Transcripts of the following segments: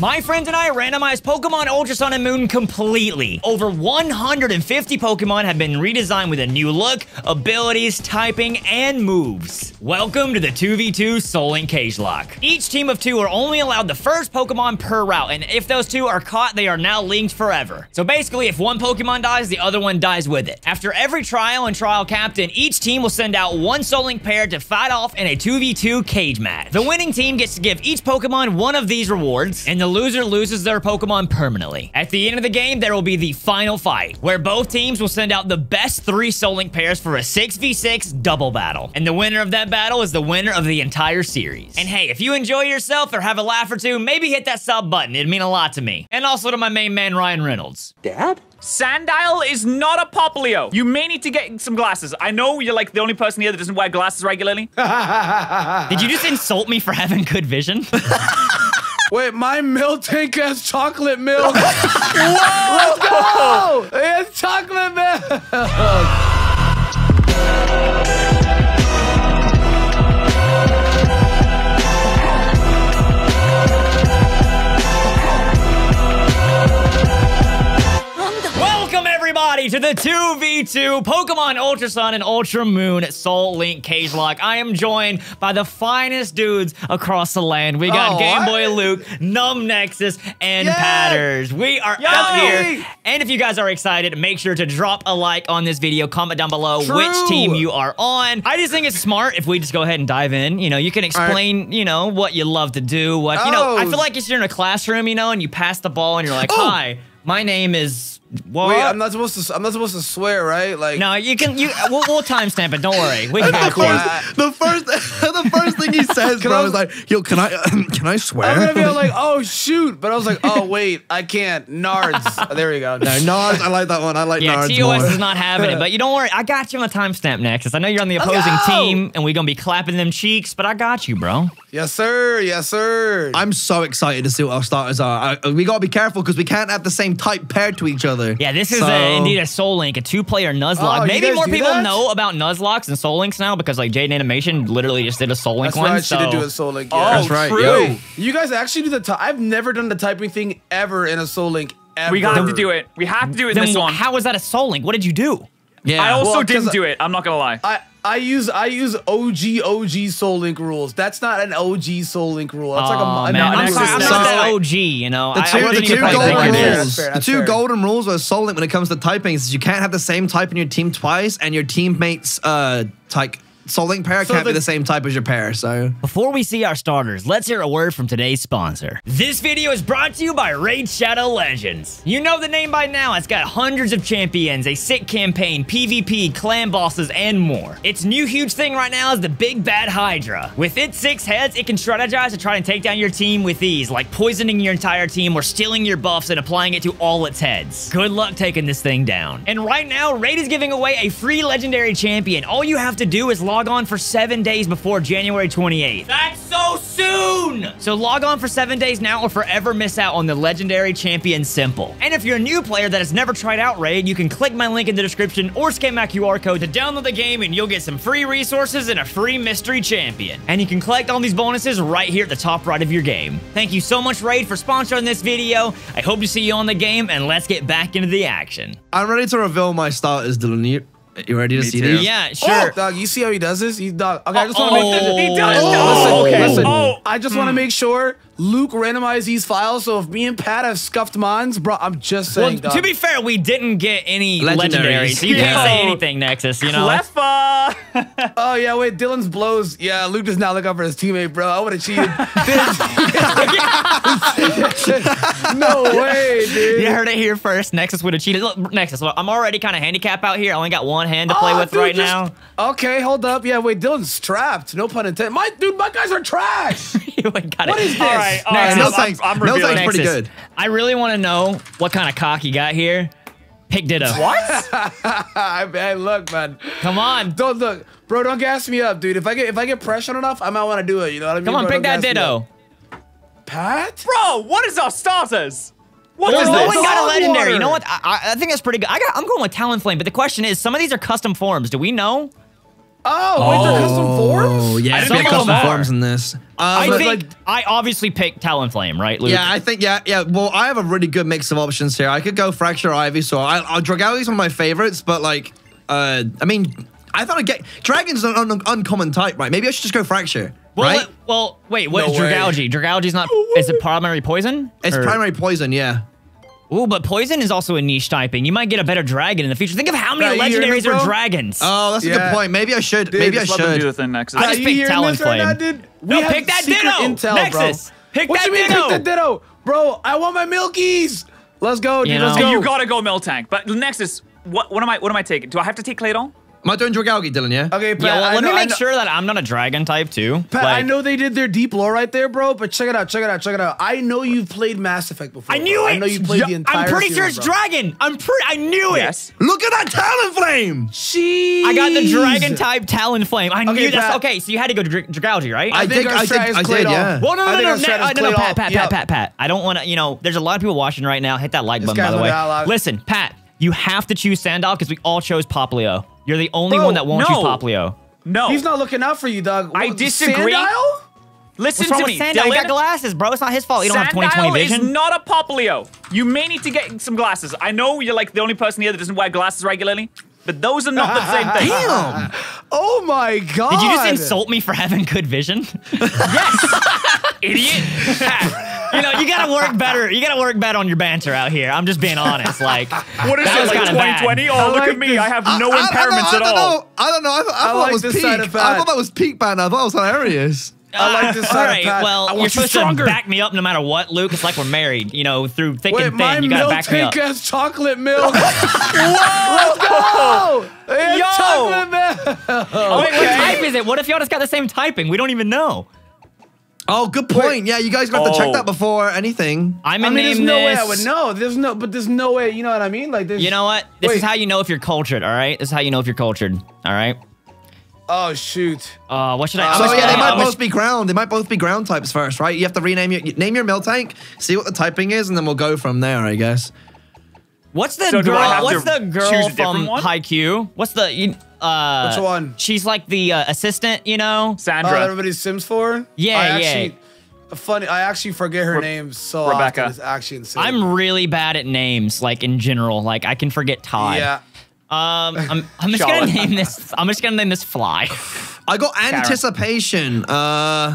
My friends and I randomized Pokemon Ultra Sun and Moon completely. Over 150 Pokemon have been redesigned with a new look, abilities, typing, and moves. Welcome to the 2v2 Soul Cagelocke. Each team of two are only allowed the first Pokemon per route, and if those two are caught, they are now linked forever. So basically, if one Pokemon dies, the other one dies with it. After every trial and trial captain, each team will send out one Soul Link pair to fight off in a 2v2 cage match. The winning team gets to give each Pokemon one of these rewards, and the loser loses their Pokemon permanently. At the end of the game, there will be the final fight, where both teams will send out the best three Soul Link pairs for a 6v6 double battle. And the winner of that battle is the winner of the entire series. And hey, if you enjoy yourself or have a laugh or two, maybe hit that sub button. It'd mean a lot to me. And also to my main man, Ryan Reynolds. Dad? Sandile is not a Poplio. You may need to get some glasses. I know you're like the only person here that doesn't wear glasses regularly. Did you just insult me for having good vision? Wait, my milk tank has chocolate milk. Whoa! Let's go! It's chocolate milk. Everybody to the 2v2 Pokemon Ultra Sun and Ultra Moon Soul Link Cagelocke. I am joined by the finest dudes across the land. We got Oh, Game? Boy Luke, Numb Nexus, and Yay! Patterrz. We are Yay! out here. And if you guys are excited, make sure to drop a like on this video, comment down below True. which team you are on. I just think it's smart if we just go ahead and dive in. You know, you can explain, you know, what you love to do. What you know, I Oh. feel like if you're in a classroom, you know, and you pass the ball and you're like, Oh. hi, my name is what? Wait, I'm not supposed to. I'm not supposed to swear, right? Like, No, you can. You we'll, we'll timestamp it. Don't worry. We can Okay, get cool. it. I- the first the first thing he says, Can bro, I- is like, yo, can I can I swear? I'm gonna be like, oh shoot, but I was like, oh wait, I can't. Nards. there we go. no, Nards, I like that one. I like Yeah, Nards TOS more. is not having it, but you don't worry. I got you on the timestamp, next, because I know you're on the opposing team, and we're gonna be clapping them cheeks, but I got you, bro. Yes, sir. Yes, sir. I'm so excited to see what our starters are. I, we gotta be careful because we can't have the same type paired to each other. Yeah, this is So- a, indeed a Soul Link, a two-player Nuzlocke. Oh, Maybe more people that? know about Nuzlockes and Soul Links now because like Jaiden Animation literally just did a Soul Link That's one. right. She did do a Soul Link. Oh, That's right, true. yo. You guys actually do the. Ty- I've never done the typing thing ever in a Soul Link. Ever. We got to do it. We have to do it in Then this one. how was that a Soul Link? What did you do? yeah. I also Well, 'cause didn't do it. I'm not gonna lie. I I use I use OG OG Soul Link rules. That's not an OG Soul Link rule. That's like a, Aw, a man, I'm sorry, I'm is not not- OG. You know, the I- I two, the two golden right. That's rules. fair, The two fair. golden rules with Soul Link when it comes to typing is you can't have the same type in your team twice, and your teammates uh like Soul Link pair So can't be the- the same type as your pair. So Before we see our starters, let's hear a word from today's sponsor. This video is brought to you by Raid Shadow Legends. You know the name by now. It's got hundreds of champions, a sick campaign, PvP, clan bosses, and more. Its new huge thing right now is the Big Bad Hydra. With its six heads, it can strategize to try and take down your team with ease, like poisoning your entire team or stealing your buffs and applying it to all its heads. Good luck taking this thing down. And right now, Raid is giving away a free legendary champion. All you have to do is log on for seven days before January 28th. That's so soon! So log on for seven days now or forever miss out on the legendary champion Simple. And if you're a new player that has never tried out Raid, you can click my link in the description or scan my QR code to download the game and you'll get some free resources and a free mystery champion. And you can collect all these bonuses right here at the top right of your game. Thank you so much Raid for sponsoring this video. I hope to see you on the game and let's get back into the action. I'm ready to reveal my starters, Dylan. You, you ready to Me see too. this? Yeah, Oh, sure. dog, you see how he does this? He's dog. Okay, I just want to make Oh. he does. Oh, listen, Oh, okay. listen. Oh. I just want to hmm. make sure Luke randomized these files. So if me and Pat have scuffed mines, bro, I'm just saying. dog. to be fair, we didn't get any Legendaries. legendaries, so you can't say anything, Nexus. You know, Clever. oh yeah, wait, Dylan's blows. Yeah, Luke does not look out for his teammate, bro. I would have cheated. no way, dude. You heard it here first. Nexus would have cheated. Look, Nexus, look, I'm already kind of handicapped out here. I only got one hand to play Oh, with dude, right just- now. Okay, hold up. Yeah, wait, Dylan's trapped. No pun intended. My dude, my guys are trash. You got What it. is this? All right, all no I'm, thanks. I'm, I'm No revealing. thanks. pretty good. I really want to know what kind of cock you got here. Pick Ditto. What? I man, look, man. Come on. Don't look, bro. Don't gas me up, dude. If I get if I get pressured enough, I might want to do it. You know what I mean? Come on, bro? pick that gas me Ditto. Pat. Bro, what is our starters? What Well, is no this? one got a legendary. You know what? I, I- I think that's pretty good. I got, I'm going with Talonflame, but the question is, some of these are custom forms. Do we know? Oh, wait, they're custom forms? Oh, yeah, I some didn't custom them are. forms in this. Um, I but, think like- I obviously picked Talonflame, right, Luke? Yeah, I think yeah, yeah. Well, I have a really good mix of options here. I could go Fraxure or Ivysaur. I, I Dragalge's one of my favorites, but like, uh, I mean, I thought I'd get Dragon's an un- uncommon type, right? Maybe I should just go Fraxure, Well, right? let- well, wait. What No is. Dragalge? Dragalge's not. Is it primary poison? It's Or- primary poison, yeah. Ooh, but poison is also a niche typing. You might get a better dragon in the future. Think of how many Yeah, you hear me, legendaries are dragons. Oh, that's a good point. Maybe I should. Dude, maybe I Just let do the should. thing next. I just you picked hearing this right Talonflame. now, dude? We No, have pick that secret Ditto. Intel, Nexus. Bro. Pick what that you mean, Ditto. pick that ditto? Bro, I want my Milkies. Let's go, dude. You Let's go. you gotta go Miltank. But Nexus, what what am I what am I taking? Do I have to take Claydol? Am I doing Dragalge, Dylan? Yeah. Okay, Pat, yeah, well, let know, me make sure that I'm not a dragon type too. Pat, I know they did their deep lore right there, bro. But check it out, check it out, check it out. I know you've played Mass Effect before. I knew bro. it. I know you played Yeah, the entire. I'm pretty sure it's bro. dragon. I'm pretty. I knew it. Yes. Look at that Talonflame. Jeez. I got the dragon type Talonflame. I Okay, knew that's okay. So you had to go to Dra- Dragalge, right? I think think our I strat did. is I did. Yeah. Well, no, no, no, no, no, no, no, Pat, Pat, Pat, Pat, Pat. I don't want to, you know, there's a lot of people watching right now. Hit that like button, by the way. Listen, Pat, you have to choose Sandile because we all chose Poplio. You're the only Bro, one that won't no. choose Poplio. No. He's not looking out for you, dog. I disagree. Sandile? Listen What's wrong to with me, Sandile? He got glasses, bro. It's not his fault. You don't have 2020 Sandile is not a Poplio. You may need to get some glasses. I know you're like the only person here that doesn't wear glasses regularly, but those are not the same thing. Damn. Oh my god! Did you just insult me for having good vision? Yes. Idiot. Pat, you know, you gotta work better. You gotta work better on your banter out here. I'm just being honest. Like, What is That it, like kinda bad. 2020? Oh, I look like at me. this. I have no I- I- impairments I at don't all. Know. I don't know. I, thought- I I thought like it was this peak. side I thought that was peak banner. I thought it was hilarious. I like this all side right, well, I you're want you supposed stronger. to back me up no matter what, Luke. It's like we're married. You know, through thick Wait, and my thin, you gotta milk back me up. tank has chocolate milk. Whoa! Let's go! It's Yo! chocolate milk. Oh, wait, what type is it? What if y'all just got the same typing? We don't even know. Oh, good point. Yeah, you guys got to check Oh. that before anything. I'm I gonna mean, there's name no this. way I would know. There's no, but there's no way. You know what I mean? Like, there's. You know what? This is how you know if you're cultured. All right. This is how you know if you're cultured. All right. Oh shoot! Uh, what should I? Uh, I'm So just yeah, they gonna- might I'm just- both be ground. They might both be ground types first, right? You have to rename your name your Miltank, see what the typing is, and then we'll go from there, I guess. What's the So girl? What's the girl choose a different from one? Haikyuu? What's the? you- Uh, Which one? She's like the uh, assistant. You know. Oh, Sandra. everybody's Sims for? Yeah, I yeah. actually, Funny, I actually forget her Re- name so Rebecca. often. It's actually insane. I'm really bad at names, like in general. Like I can forget Todd. yeah. Um, I'm, I'm just gonna name this. I'm just gonna name this Fly. I got anticipation. Uh,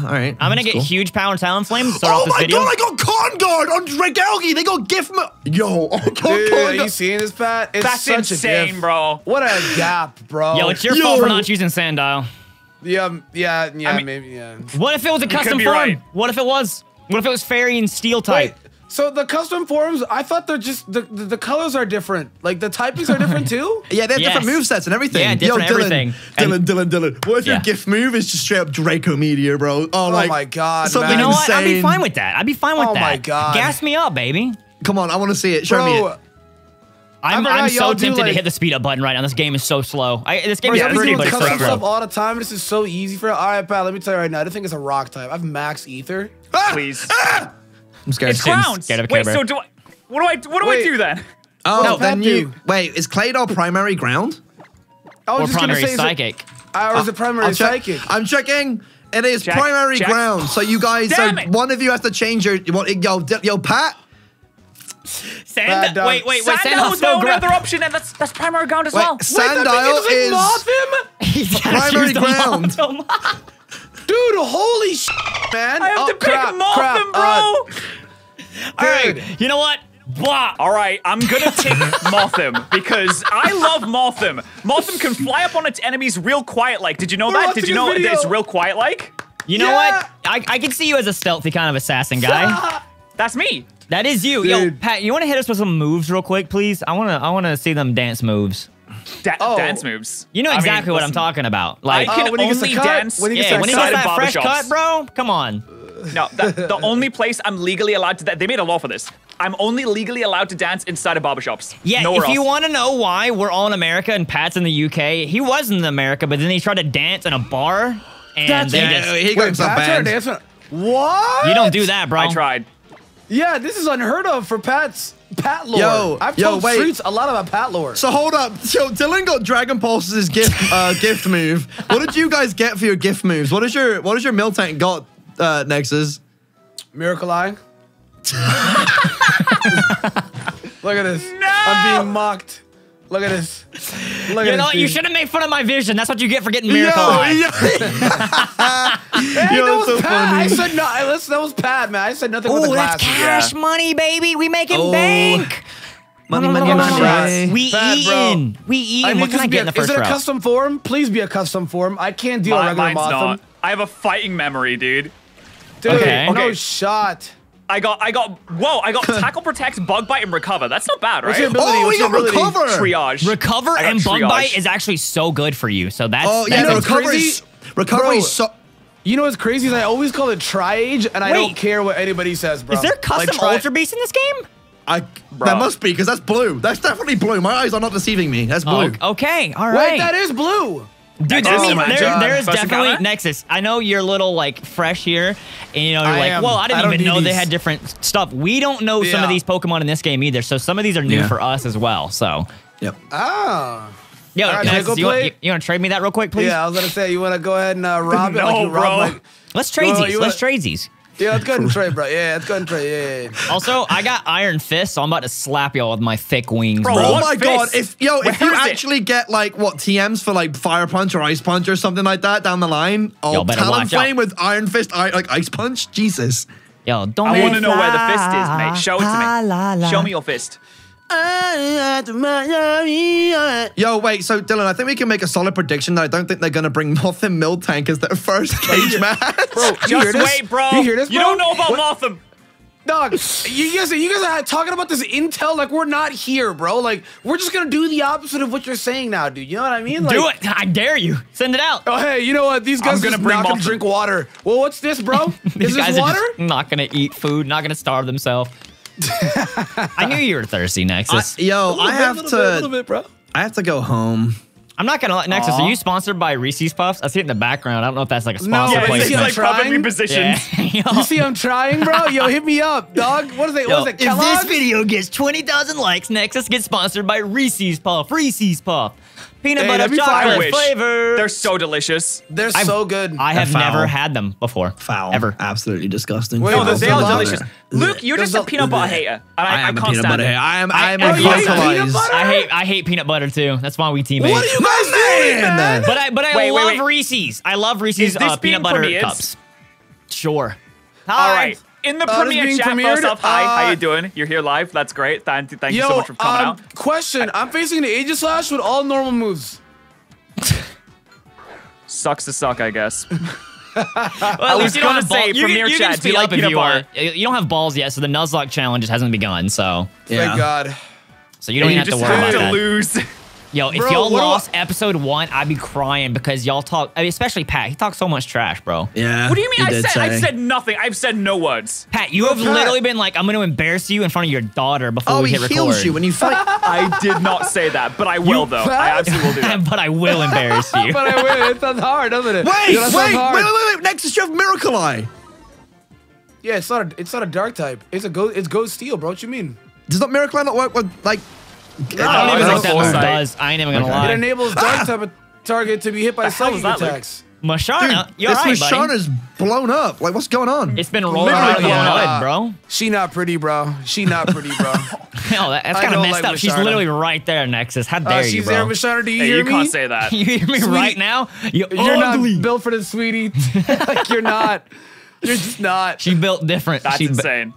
all right. I'm gonna get cool. huge power and Talonflame Oh off this my video. god! I got Con Guard on Dragalge. They got gift. Mo- Yo, I got Dude, Con are you seeing this, Pat? It's That's such insane, a diff. bro. What a gap, bro. Yo, it's your Yo. fault for not choosing Sandile. yeah, yeah, yeah, mean- maybe, yeah. What if it was a custom form? right. What if it was? What if it was fairy and steel type? Wait, so the custom forms, I thought they're just the, the the colors are different. Like the typings are different too. Yeah, they have different move sets and everything. Yeah, different Yo, Dylan, everything. Dylan, And- Dylan, Dylan. What if your Yeah. gift move is just straight up Draco Meteor, bro? Oh, like, my God, something man. You know what? I'd be fine with that. I'd be fine with Oh that. my God. Gas me up, baby. Come on, I want to see it. Show me it. I'm, I'm so y'all do, tempted to hit the speed up button right now. This game is so slow. I, this game bro, is y'all be pretty, doing but it's so custom slow. stuff all the time. This is so easy for. All right, Pat. Let me tell you right now. I think it's a rock type. I've max ether. Ah! Please. I'm scared. It's Sims, grounds. get a Wait, so do I? What do I? What do I do then? Oh, What's then you wait. Is Claydol primary ground? I was Or just gonna primary say, is it- psychic. uh, or is it primary I'll check- psychic? I'm checking. It is Check, primary check. ground. So you guys, so it. one of you has to change your. What, yo, yo, Pat. Sand- wait, wait, wait. Sandile Sandile's was my only other option, and that's that's primary ground as Wait, well. Wait, Sandile is like is. He's Primary ground. Mothim. Dude, holy sh, man! I have oh, to pick crap, Mothim, crap. bro. Uh, All right, you know what? Blah. All right, I'm gonna take Mothim because I love Mothim. Mothim can fly up on its enemies real quiet like. Did you know We're that? Did you a know that video. it's real quiet like? You know Yeah. what? I, I can see you as a stealthy kind of assassin guy. That's me. That is you. Yo, Pat, you want to hit us with some moves real quick, please? I want to I want to see them dance moves. Da- Oh. Dance moves. You know I mean, exactly what I'm talking about. I Like, can Oh, when he gets a only cut? dance. When he gets yeah, a when he gets that fresh barbershops. cut, bro, come on. No, the, the only place I'm legally allowed to. That they made a law for this. I'm only legally allowed to dance inside of barbershops. Yeah, Nowhere if you want to know why we're all in America and Pat's in the UK, he was in America, but then he tried to dance in a bar, and That's- they Yeah, just, he got Wait, himself Pat's trying to banned. dance What? you don't do that, bro. I tried. Yeah, this is unheard of for Pats. Pat lore. Yo, I've yo, told wait. streets a lot about Pat lore. So hold up. So Dylan got Dragon Pulse's gift uh, gift move. What did you guys get for your gift moves? What is your what is your Miltank got, uh, Nexus? Miracle Eye. Look at this. I'm being mocked. Look at this. Look You at know, this. you shouldn't make fun of my vision. That's what you get for getting Miracle Yo, Eye. yo. Hey, Yo, that was so Pat. I said no. I, listen, that was Pat, man. I said nothing with the Oh, that's cash yeah. money, baby. We making Oh. bank. money, money, money. We Bad, bro. eating. We eating. need What can I to be get in the first Is it a round? custom form? Please be a custom form. I can't deal Mi- regular mine's Mothim. not. I have a fighting memory, dude. Dude, Okay. no Okay. shot. I got, I got, whoa, I got tackle, protect, bug bite, and recover. That's not bad, What's right? your ability? Oh, What's we your got ability? recover. Triage. Recover I got and bug bite is actually so good for you. So that's Oh yeah, that's know no, recovery. crazy? is- Recovery Bro. is so. You know what's crazy is I always call it tri-age, and I don't care what anybody says, bro. Is there custom Like, tri- Ultra Beast in this game? I Bro. that must be because that's blue. That's definitely blue. My eyes are not deceiving me. That's oh, blue. Oh, okay, all right. Wait, that is blue. Dude, I mean, oh there, there is First definitely encounter? Nexus. I know you're a little like fresh here, and you know you're I like, am. well, I I didn't don't even do know they had different stuff. We don't know some of these Pokemon in this game either, so some of these are new Yeah. for us as well. So, Yep. Ah. yo, All right, Nexus, can I go you, want, you, you, want to trade me that real quick, please? Yeah, I was gonna say you wanna go ahead and uh, rob it No, like you bro. like. Let's trade Well, these. Let's want- trade these. Yeah, let's go ahead and trade, bro. Yeah, let's go ahead and trade. Yeah, yeah, yeah. Also, I got Iron Fist, so I'm about to slap y'all with my thick wings, Bro, bro. Oh my fist? god! If yo, if you is it? actually get like what TMs for like Fire Punch or Ice Punch or something like that down the line, oh, Yo, better watch with Iron Fist, I, like Ice Punch, Jesus. Yo, don't I want to know where the fist is, mate. Show it to ah, La, la, me. la. Show me your fist. Yo, wait. So Dylan, I think we can make a solid prediction that I don't think they're gonna bring Mothim Miltank as their first cage match. Bro, you hear Just this? wait, bro. You hear this, You don't know about What- Mothim. Dog, you guys, you guys are talking about this intel like we're not here, bro. Like we're just gonna do the opposite of what you're saying now, dude. You know what I mean? Like, Do it. I dare you. Send it out. Oh, hey, you know what? These guys I'm gonna bring not gonna drink water. Well, what's this, bro? These Is guys this are water? just not gonna eat food, not gonna starve themselves. I knew you were thirsty, I, Nexus. yo, I have little to. bit, little bit, bro. I have to go home. I'm not gonna let Nexus. Aw. Are you sponsored by Reese's Puffs? I see it in the background. I don't know if that's like a sponsor but Yeah, you he's like trying. puppet repositions. Yeah. You see, I'm trying, bro. Yo, hit me up, dog. What is it? Yo, What is it? if this video gets 20,000 likes, Nexus gets sponsored by Reese's Puff. Reese's Puff. Peanut Hey, butter that'd be fire. I chocolate flavor. They're so delicious. They're I've- so good. I have never had them before. Foul. Ever. Absolutely disgusting. Wait, No, There's they a are delicious. Luke, you're just a a- peanut butter hater. And I, I am I a can't peanut stand butter it. hater. I am. I am I- a oh, you hate peanut vocalized. butter? I hate I hate peanut butter too. That's why we teammate. what are you guys doing. But I but I Wait, wait, love wait. Reese's. I love Reese's uh, peanut butter cups. Sure. All right. In the Uh, premiere chat, premiered, first off, hi, how uh, you doing? You're here live. That's great. Thank, thank you so much for coming um, out. question. I'm facing the Aegislash with all normal moves. Sucks to suck, I guess. Well, at was least you don't gonna have balls. say, You, can- Premier you chat, do you like peanut you butter? You don't have balls yet, so the Nuzlocke challenge just hasn't begun. So Thank God. so you don't you even have just to worry have about to that. lose. Yo, if Bro, y'all what do I- lost episode one, I'd be crying because y'all talk. I mean, especially Pat. He talks so much trash, bro. Yeah. What do you mean? he I did said I've said nothing. I've said no words. Pat, you have Pat. literally been like, I'm going to embarrass you in front of your daughter before Oh, we he hit heals record. you when you fight. I did not say that, but I will though. I absolutely will do that. but I will embarrass you. But I will. It sounds hard, doesn't it? Wait, Yeah, wait, that wait, sounds hard. wait, wait, wait. Nexus, you have Miracle Eye. Yeah, it's not a it's not a dark type. It's a go it's ghost steel, bro. What you mean? Does not Miracle Eye not work with like? I don't even no, think that foresight. does. I ain't even going to Okay. lie. It enables dark type of target to be hit by The hell psychic is that, Luke? attacks. Musharna, Dude, you're this right, Machine buddy. is blown up. Like, what's going on? It's been rolling Literally around in the blown bro. She not pretty, bro. She not pretty, bro. Hell, that, that's kind of messed like up. She's literally right there, Nexus. How dare Uh, you, she's bro? there, Musharna. Do you Hey, hear you me? can't say that. you hear me Sweet. right now? You're, You're not built for this, sweetie. like you're not. You're just not. She built different. That's she bu- insane.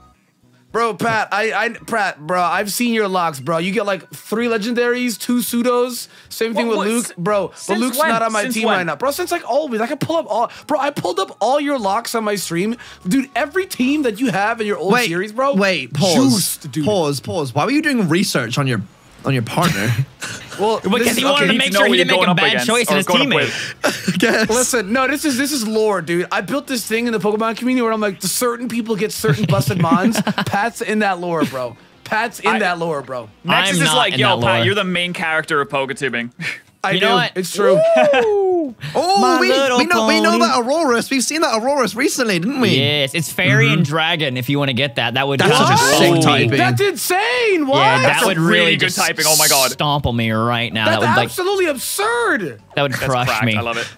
Bro, Pat, I, I, Pat, bro, I've seen your locks, bro. You get like three legendaries, two pseudos. Same thing What- with what- Luke, bro. But Luke's when? not on my Since team when? right now, bro. Since like always, I can pull up all, bro. I pulled up all your locks on my stream, dude. Every team that you have in your old wait, series, bro. Wait, pause. Juiced, dude. Pause, pause. Why were you doing research on your on your partner? Well, Because he wanted okay. to make sure he didn't make a bad against, choice in his going teammate. with. Listen, no, this is this is lore, dude. I built this thing in the Pokemon community where I'm like, certain people get certain busted mons. Pat's in that lore, bro. Pat's in I- that lore, bro. Nexus I'm is not like, yo, that lore. Pat, you're the main character of PokeTubing. I You do. know what? It's true. Oh, My we, little we know we know that Aurorus. We've seen that Aurorus recently, didn't we? Yes, it's fairy and mm-hmm. dragon. If you want to get that, that would That's such a just sick typing. That's insane. What? Yeah, that That's would a really, really good just typing. Oh my God. stomp on me right now. That's that would like absolutely absurd. that would crush me. I love it.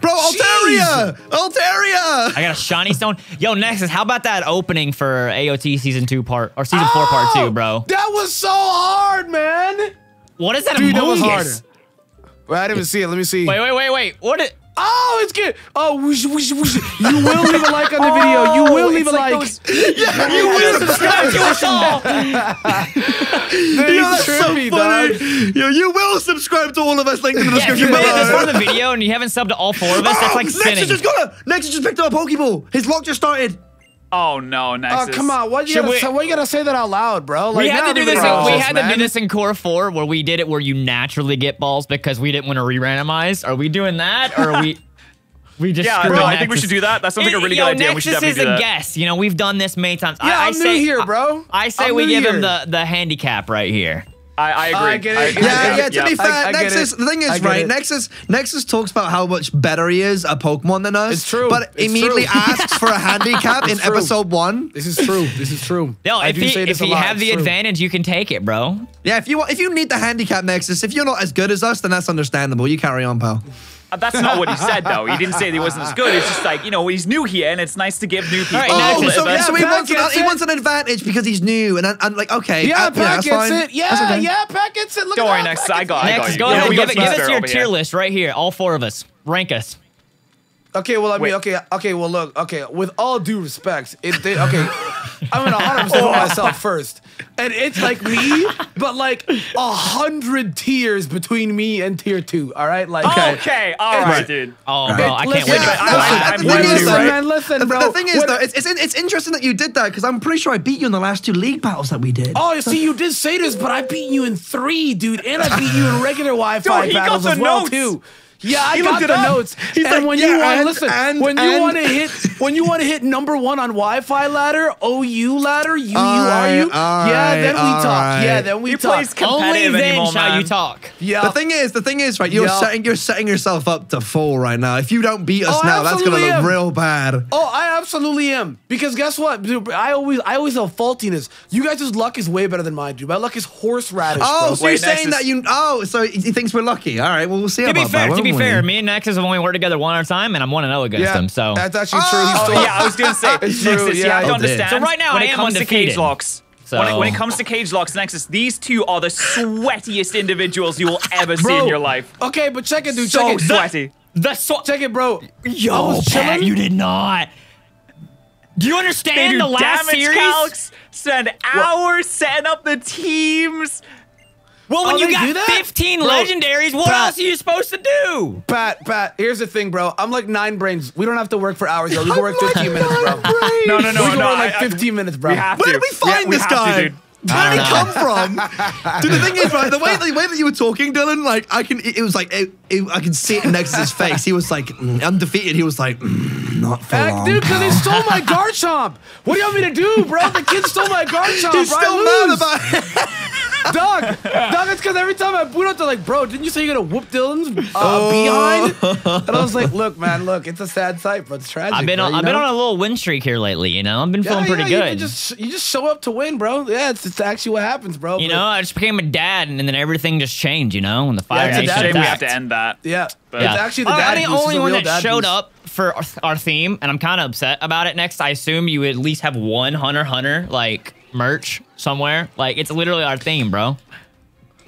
Bro, Altaria! Altaria! I got a shiny stone. Yo, Nexus, how about that opening for AOT season two part or season four part two, oh, bro? Oh, That was so hard, man. What is that Dude, that was Among hard. Us? Wait, I didn't even see it. Let me see. Wait, wait, wait, wait. What? It, Oh, it's good. Oh, whoosh, whoosh, whoosh. you will leave a like on the oh, video. You will leave a like. yeah, you will subscribe to us all. That Yo, is that's so funny. dog. Yo, you will subscribe to all of us. Link in the yeah, if you description made it this far below. in the video and you haven't subbed to all four of us, that's oh, like Nexus sinning. just got a Nexus just picked up a Pokeball. His lock just started. Oh no, Oh, Nexus. come on. Why you, gotta, we- say, why you gotta say that out loud, bro? Like, we had to do this. In, we knows, had to do this in core four, where we did it where you naturally get balls because we didn't want to re-randomize. Are we doing that, or are we? We just Yeah, screwing no, I think we should do that. That sounds like a really Yo, good idea. We should definitely is do a that. guest. You know, we've done this many times. Yeah, I, I I'm new say, here, bro. I, I say I'm we new give him the the handicap right here. I, I agree. I get it. I- Yeah, I Yeah, yeah. it. To be fair, I- I Nexus. The thing is, right? it. Nexus. Nexus talks about how much better he is at Pokemon than us. It's true. But It's immediately true. asks for a handicap in true. episode one. This is true. This is true. No, I if do you, say this if a you lot. have the true. advantage, you can take it, bro. Yeah, if you if you need the handicap Nexus, if you're not as good as us, then that's understandable. You carry on, pal. That's not what he said, though. He didn't say that he wasn't as good. It's just like, you know, he's new here, and it's nice to give new people right, Oh, so, yeah, so he wants, an, he wants an advantage because he's new, and and, and like okay, Yeah, uh, Pat that's gets it. Yeah, That's okay. yeah, Pat gets it. Look Don't worry, that. Nexus. Pat I gets got, I got Next, you. go ahead. we Give, it, give us your tier list right here. All four of us. Rank us. Okay, well, I mean, Wait. okay, okay, well, look, okay, with all due respect, it, they, okay, I'm gonna 100 percent myself first, and it's like me, but like a hundred tiers between me and tier two. All right, like Okay, all right, dude. Oh, bro, I can't Listen, wait. Yeah, to- I- no, I- and I'm the with thing is, listen, right? man, listen, the, bro. the thing is, When- though, it's, it's it's interesting that you did that because I'm pretty sure I beat you in the last two league battles that we did. Oh, see, you did say this, but I beat you in three, dude, and I beat you in regular Wi-Fi Dude, he got battles the as well notes. too. Yeah, I He got the up. notes. He's and like, when yeah, you want, and- listen, and- when you want to hit, when you want to hit number one on Wi-Fi ladder, OU ladder, U U All R U, right, all yeah, then we talk. all Yeah, then we He talk. plays Only then anymore, shall man. you talk. yeah, The thing is, the thing is, right? You're Yeah. setting you're setting yourself up to fall right now. If you don't beat us Oh, now, that's gonna look am. real bad. Oh, I absolutely am. Because guess what? Dude, I always I always have faultiness. You guys' luck is way better than mine, dude. My luck is horseradish, Oh, bro. so you're Wait, saying Nexus- that you? Oh, so he he thinks we're lucky. All right, well we'll see To about be fair, that. To be fair, we? me and Nexus have only worked together one at a time, and I'm one to zero against yeah, him. So that's actually true. He's Oh, still, yeah, I was gonna say, It's Nexus, true, you yeah. I to Oh, understand. So right now, when I it am comes to Cagelockes, when, it, when it comes to Cagelockes, Nexus, these two are the sweatiest individuals you will ever see in your life. Okay, but check it, dude. So check it. sweaty. the so- Check it, bro. I Yo, was Pat, chilling. you did not. Do you They understand do the last damage series? calcs, spend hours setting up the teams. Well, when Oh, you got do that? 15 Bro, legendaries, what Pat. else are you supposed to do? Pat, Pat, here's the thing, bro. I'm like nine brains. We don't have to work for hours, bro. We can work 15 minutes, bro. No, no, no, we can no. work like I- I- 15 minutes, bro. Where to. did we find Yeah, we this have to, guy? dude. Where did he come from? Dude, the thing is, right, the way the way that you were talking, Dylan, like I can, it, it was like it, it, I can see it next to his face. He was like mm, undefeated. He was like, mm, not for Heck, long. dude, because they pal. stole my Garchomp. What do you want me to do, bro? The kid stole my Garchomp. He's bro. Still mad about it. Dog, Doug, it's because every time I boot up, they're like, bro, didn't you say you're gonna whoop Dylan's uh, Oh. behind? And I was like, look, man, look, it's a sad sight, but it's tragic. I've been bro, on, I've been on a little win streak here lately. You know, I've been Yeah, feeling pretty yeah, good. You, just you just show up to win, bro. Yeah, it's, it's actually what happens, bro. You But- know, I just became a dad, and then everything just changed. You know, when the Fire it's a Nation we have to end that. yeah, But- it's actually the I'm dad the only one that dad showed boost. up for our, our theme, and I'm kind of upset about it. Next, I assume you at least have one Hunter Hunter like merch somewhere. Like it's literally our theme, bro.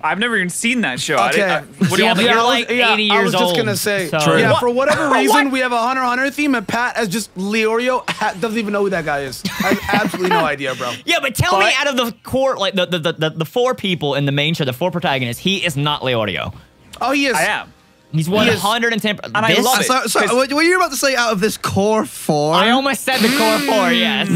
I've never even seen that show. I Okay. didn't- I- what do you Yeah, want but to you're do? I was- like 80 I years was just old, gonna say, so- True. yeah, What? for whatever What? reason, we have a Hunter x Hunter theme, and Pat as just Leorio ha- doesn't even know who that guy is. I have absolutely no idea, bro. Yeah, but tell me, out of the core, like the the, the the the four people in the main show, the four protagonists, he is not Leorio. Oh, he is. I am. He's 110. And I this- love it. So, so what were you about to say? Out of this core four, I almost said the core four. Yes.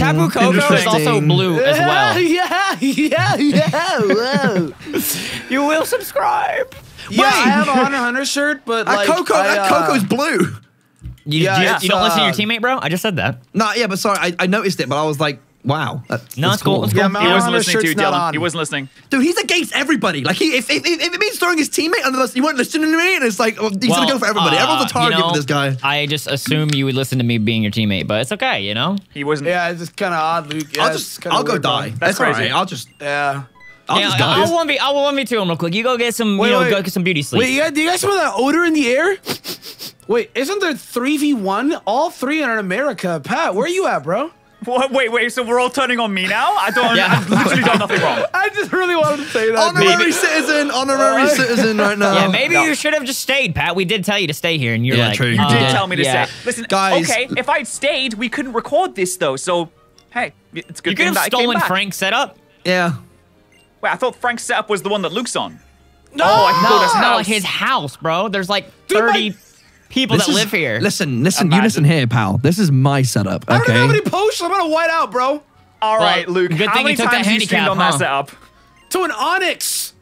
Tapu Koko is also interesting. blue as well. yeah, yeah, yeah. Whoa. You will subscribe. yeah, I have a Hunter Hunter shirt, but that like Koko, I, uh, Koko's blue. You, Yeah, you, you don't listen to your uh, teammate, bro? I just said that. No, yeah, but sorry, I, I noticed it, but I was like, Wow. That's, No, that's it's cool, it's cool. Yeah, He wasn't listening to you, shirt's Dylan. on. He wasn't listening. Dude, he's against everybody. Like, he, if, if, if, if it means throwing his teammate under the, bus, you weren't listening to me, and it's like, he's gonna go for everybody. uh, Everyone's a target you know, with this guy. I just assume you would listen to me being your teammate, but it's okay, you know? He wasn't. Yeah, it's just kind of odd, Luke. Yeah, I'll just, I'll go weird, bro. die. That's, all crazy. right. I'll just, Yeah. I'll yeah, just die. I'll one v I'll one v two him real quick. You go get some, Wait, you know, wait. go get some beauty sleep. Wait, you guys, do you guys smell that odor in the air? Wait, isn't there 3v1? All three are in America. Pat, where are you at, bro? What? Wait, wait. So we're all turning on me now? I don't. Yeah. I've literally done nothing wrong. I just really wanted to say that. honorary dude. citizen, honorary Alright. citizen right now. yeah, maybe no. you should have just stayed, Pat. We did tell you to stay here, and you're Yeah, like, true. You uh, You did tell me to yeah. stay. Listen, Guys- okay, if I'd stayed, we couldn't record this though. So, hey, it's good. You could thing have that stolen. Frank's setup. Yeah. Wait, I thought Frank's setup was the one that Luke's on. No, Oh, I can No, go to his not house. like his house, bro. There's like Dude, my- 30 people This that is- live here. Listen, listen, you listen here, pal. This is my setup, Okay? I don't okay? have any posts. I'm gonna white out, bro. All right, Luke. good how thing you many took that times you streamed handicap, on that setup? To an Onix.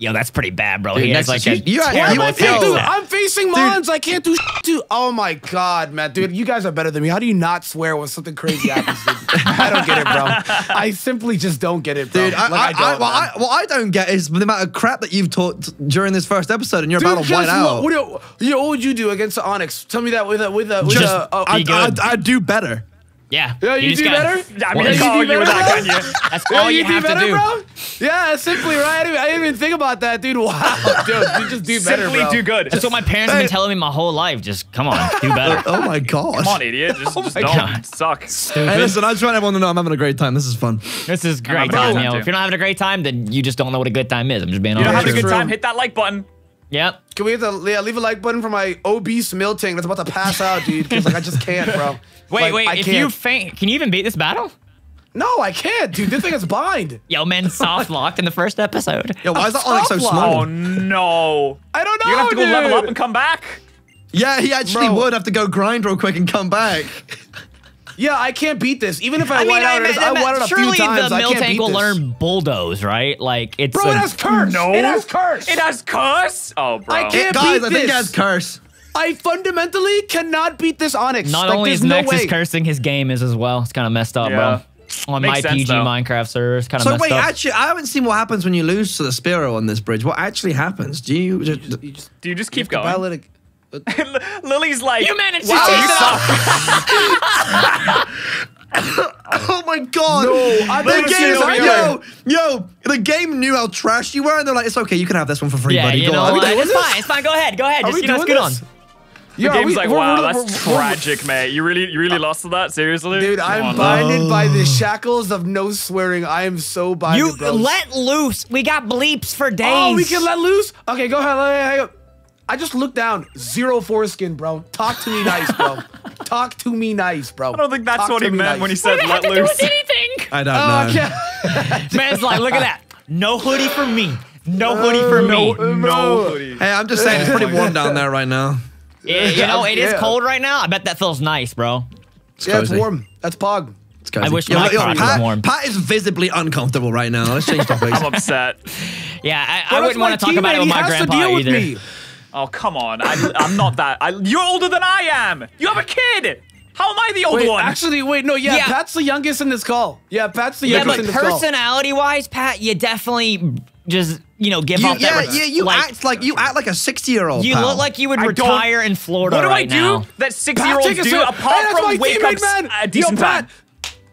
Yo, that's pretty bad, bro. Dude, he has Nexus, like a you- you- Why terrible I you- fa- tech dude, stack. I'm facing Mons. I can't do shit, dude. Oh my god, man, dude, you guys are better than me. How do you not swear when something crazy happens? Dude? I don't get it, bro. I simply just don't get it, bro. Dude, Like, I, I, don't, what, man. I, what I don't get is the amount of crap that you've talked during this first episode, and you're Dude, about to white out. What, what, do you, you know, what would you do against the Onix? Tell me that with a with a with Just a. Uh, be I'd, good. I'd, I'd do better. Yeah. yeah, you, just do gotta- better. I Well, mean, you you do with better, that, bro? you? That's all you, do have better, to do. bro. Yeah, simply right. I didn't, I didn't even think about that, dude. Wow, dude, you just do better, Simply bro. do good. That's what my parents have been telling me my whole life. Just come on, do better. Oh my god. Come on, idiot. Just, oh, just don't God. suck. Hey, listen, I just want everyone to know I'm having a great time. This is fun. This is great time, good you know. If you're not having a great time, then you just don't know what a good time is. I'm just being honest. You don't have a good time? Hit that like button. Yep. Can we the yeah, leave a like button for my obese Miltank that's about to pass out, dude? Because like I just can't, bro. Wait, Like, wait. I if can't. you faint, can you even beat this battle? no, I can't, dude. This thing is bind. Yo, man, soft locked in the first episode. Yo, why is that Onix so small? Oh no. I don't know. You're gonna have to go dude. level up and come back. Yeah, he actually Bro. would have to go grind real quick and come back. Yeah, I can't beat this. Even if I, I mean, white I, out, mean, I, white out a few surely times. the I can't Miltank beat will this. learn bulldoze, right? Like it's Bro, a- it has curse. No. it has curse. It has curse. Oh, bro. I can't Guys, beat I think he this. has curse. I fundamentally cannot beat this Onix. Not Like, only there's is no Nexus way. cursing, his game is as well. It's kind of messed up, Yeah. bro. On Makes my sense, PG though. Minecraft server, it's kind of So messed wait, up. actually, I haven't seen what happens when you lose to the Spiro on this bridge. What actually happens? Do you? Just, You just Do you just keep you going? Battle Lillie's like, You managed to wow, chase you it suck. oh my god! No, the game, it over yo, yo, the game knew how trash you were, and they're like, "It's okay, you can have this one for free, yeah, buddy. you Go know on." what? It's fine. It's fine. Go ahead. Go ahead. Are Just, we you know, doing scoot on. this? The Yeah, are game's we- like, we're- wow, we're- that's we're- we're- tragic, mate. You really, you really lost to that? Seriously? Dude, I'm on. binded by the oh. shackles of no swearing. I am so binded, You bro. let loose. We got bleeps for days. Oh, we can let loose? Okay, go ahead. let- hang up. I just looked down. Zero foreskin, bro. Talk to me nice, bro. Talk to me nice, bro. I don't think that's Talk what he me meant nice. when he said What let does that do loose. with anything? I don't Oh, know. okay. Man's like, look at that. No hoodie for me. No hoodie for me. No, No hoodie. Hey, I'm just saying, it's pretty warm down there right now. Yeah, you oh, know, it is Yeah. cold right now. I bet that feels nice, bro. Yeah, it's warm. That's Pog. It's cozy. I wish Yo, my yo, crotch was Pat, warm. Pat is visibly uncomfortable right now. Let's change topics. I'm upset. Yeah, I, I wouldn't want to talk about it with He my has to grandpa deal with either. Me. Oh, come on. I, I'm not that. I, you're older than I am. You have a kid. How am I the older Wait, one? actually, wait, no, yeah, Yeah. Pat's the youngest in this call. Yeah, Pat's the Yeah, youngest but in this call. personality-wise, Pat, you definitely just you know give You, off that. yeah, yeah, you like, act like you act like a 60 year old. You look like you would I retire in Florida what do right I do now. that six-year-olds take a do apart Hey, that's from my wake up man. at a decent Yo, time?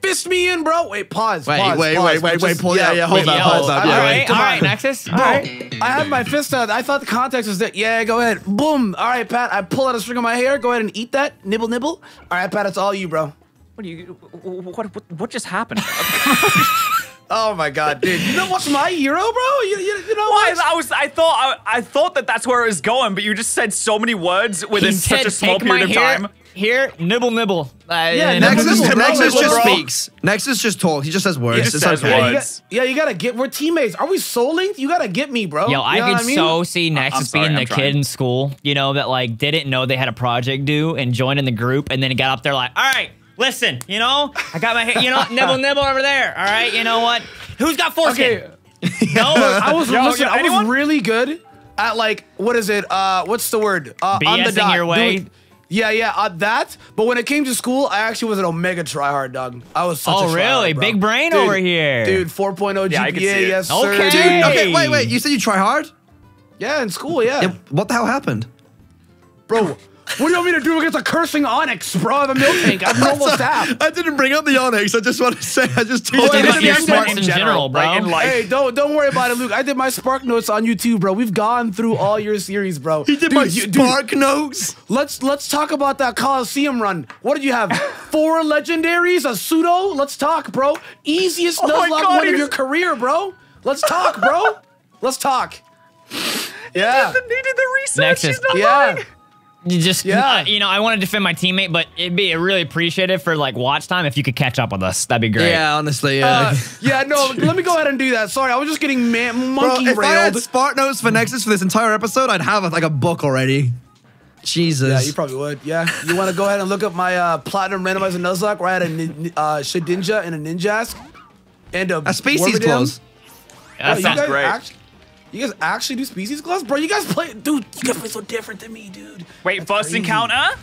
Pat, fist me in, bro. Wait, pause. Wait, pause, wait, pause. wait, wait, Just- wait, pull- yeah, yeah, hold wait, up, Yo, hold up, all yeah. right, all Come. Nexus. All Bro, right. I had my fist out. I thought the context was that. Yeah, go ahead. Boom. All right, Pat. I pull out a string of my hair. Go ahead and eat that. Nibble, nibble. All right, Pat. It's all you, bro. What do you? What? What, what just happened? Oh my god, dude. You know what's my hero, bro? You, you, you know Why? what? I was. I thought. I, I thought that that's where it was going, but you just said so many words within He such a small "Take my period of hair, time. Here, nibble, nibble. Uh, Yeah, and- nibble, Nexus, Bro, Nexus bro, just bro. speaks. Nexus just talks. He just says words. He just it's says okay. words. You got- yeah, you gotta get. We're teammates. Are we soul linked? You gotta get me, bro. Yo, I You know could what mean? so see Nexus sorry, being I'm the trying. kid in school, you know, that like didn't know they had a project due and joined in the group and then he got up there like, all right, listen, you know, I got my you know, nibble, nibble over there. All right, you know what? Who's got foreskin? Okay. No, I was Yo, listen, yo, I was really good at like what is it? Uh, what's the word? Uh, on the BSing dot. your way? Doing- Yeah, yeah, uh, that. But when it came to school, I actually was an Omega tryhard, dog. I was such a Oh, tryhard, really? bro. Big brain Dude, over here. Dude, 4.0 Yeah, I GPA, can see it. yes, sir. Okay. Dude, Okay, wait, wait. You said you try hard? Yeah, in school, yeah. Yeah, what the hell happened? Bro, what do you want me to do against a cursing Onix, bro? I have a milk tank. I have normal staff. I didn't bring up the Onix. I just want to say I just told did you. my that your you- smarts in general, bro. like in life. Hey, don't don't worry about it, Luke. I did my Spark notes on YouTube, bro. We've gone through all your series, bro. He did Dude, my you- dude, spark notes. let's let's talk about that Coliseum run. What did you have? Four legendaries, a pseudo. Let's talk, bro. Easiest Oh my nuzlocke God, win of your career, bro. Let's talk, bro. Let's talk. Yeah. He did the research. Nexus. He's not Yeah. lying. You just, Yeah. uh, you know, I want to defend my teammate, but it'd be really appreciative for like watch time if you could catch up with us. That'd be great. Yeah, honestly, yeah. Uh, yeah, no, let me go ahead and do that. Sorry, I was just getting man- Bro, monkey if I had railed. spark notes for Nexus for this entire episode, I'd have like a book already. Jesus. Yeah, you probably would. Yeah. You want to go ahead and look up my uh, platinum randomizer Nuzlocke where I had a nin- uh, Shedinja and a Ninjask and a, a species Wormadam? clause. That sounds guys great. Act- you guys actually do species clause? Bro, you guys play. Dude, you guys play so different than me, dude. Wait, first crazy. encounter?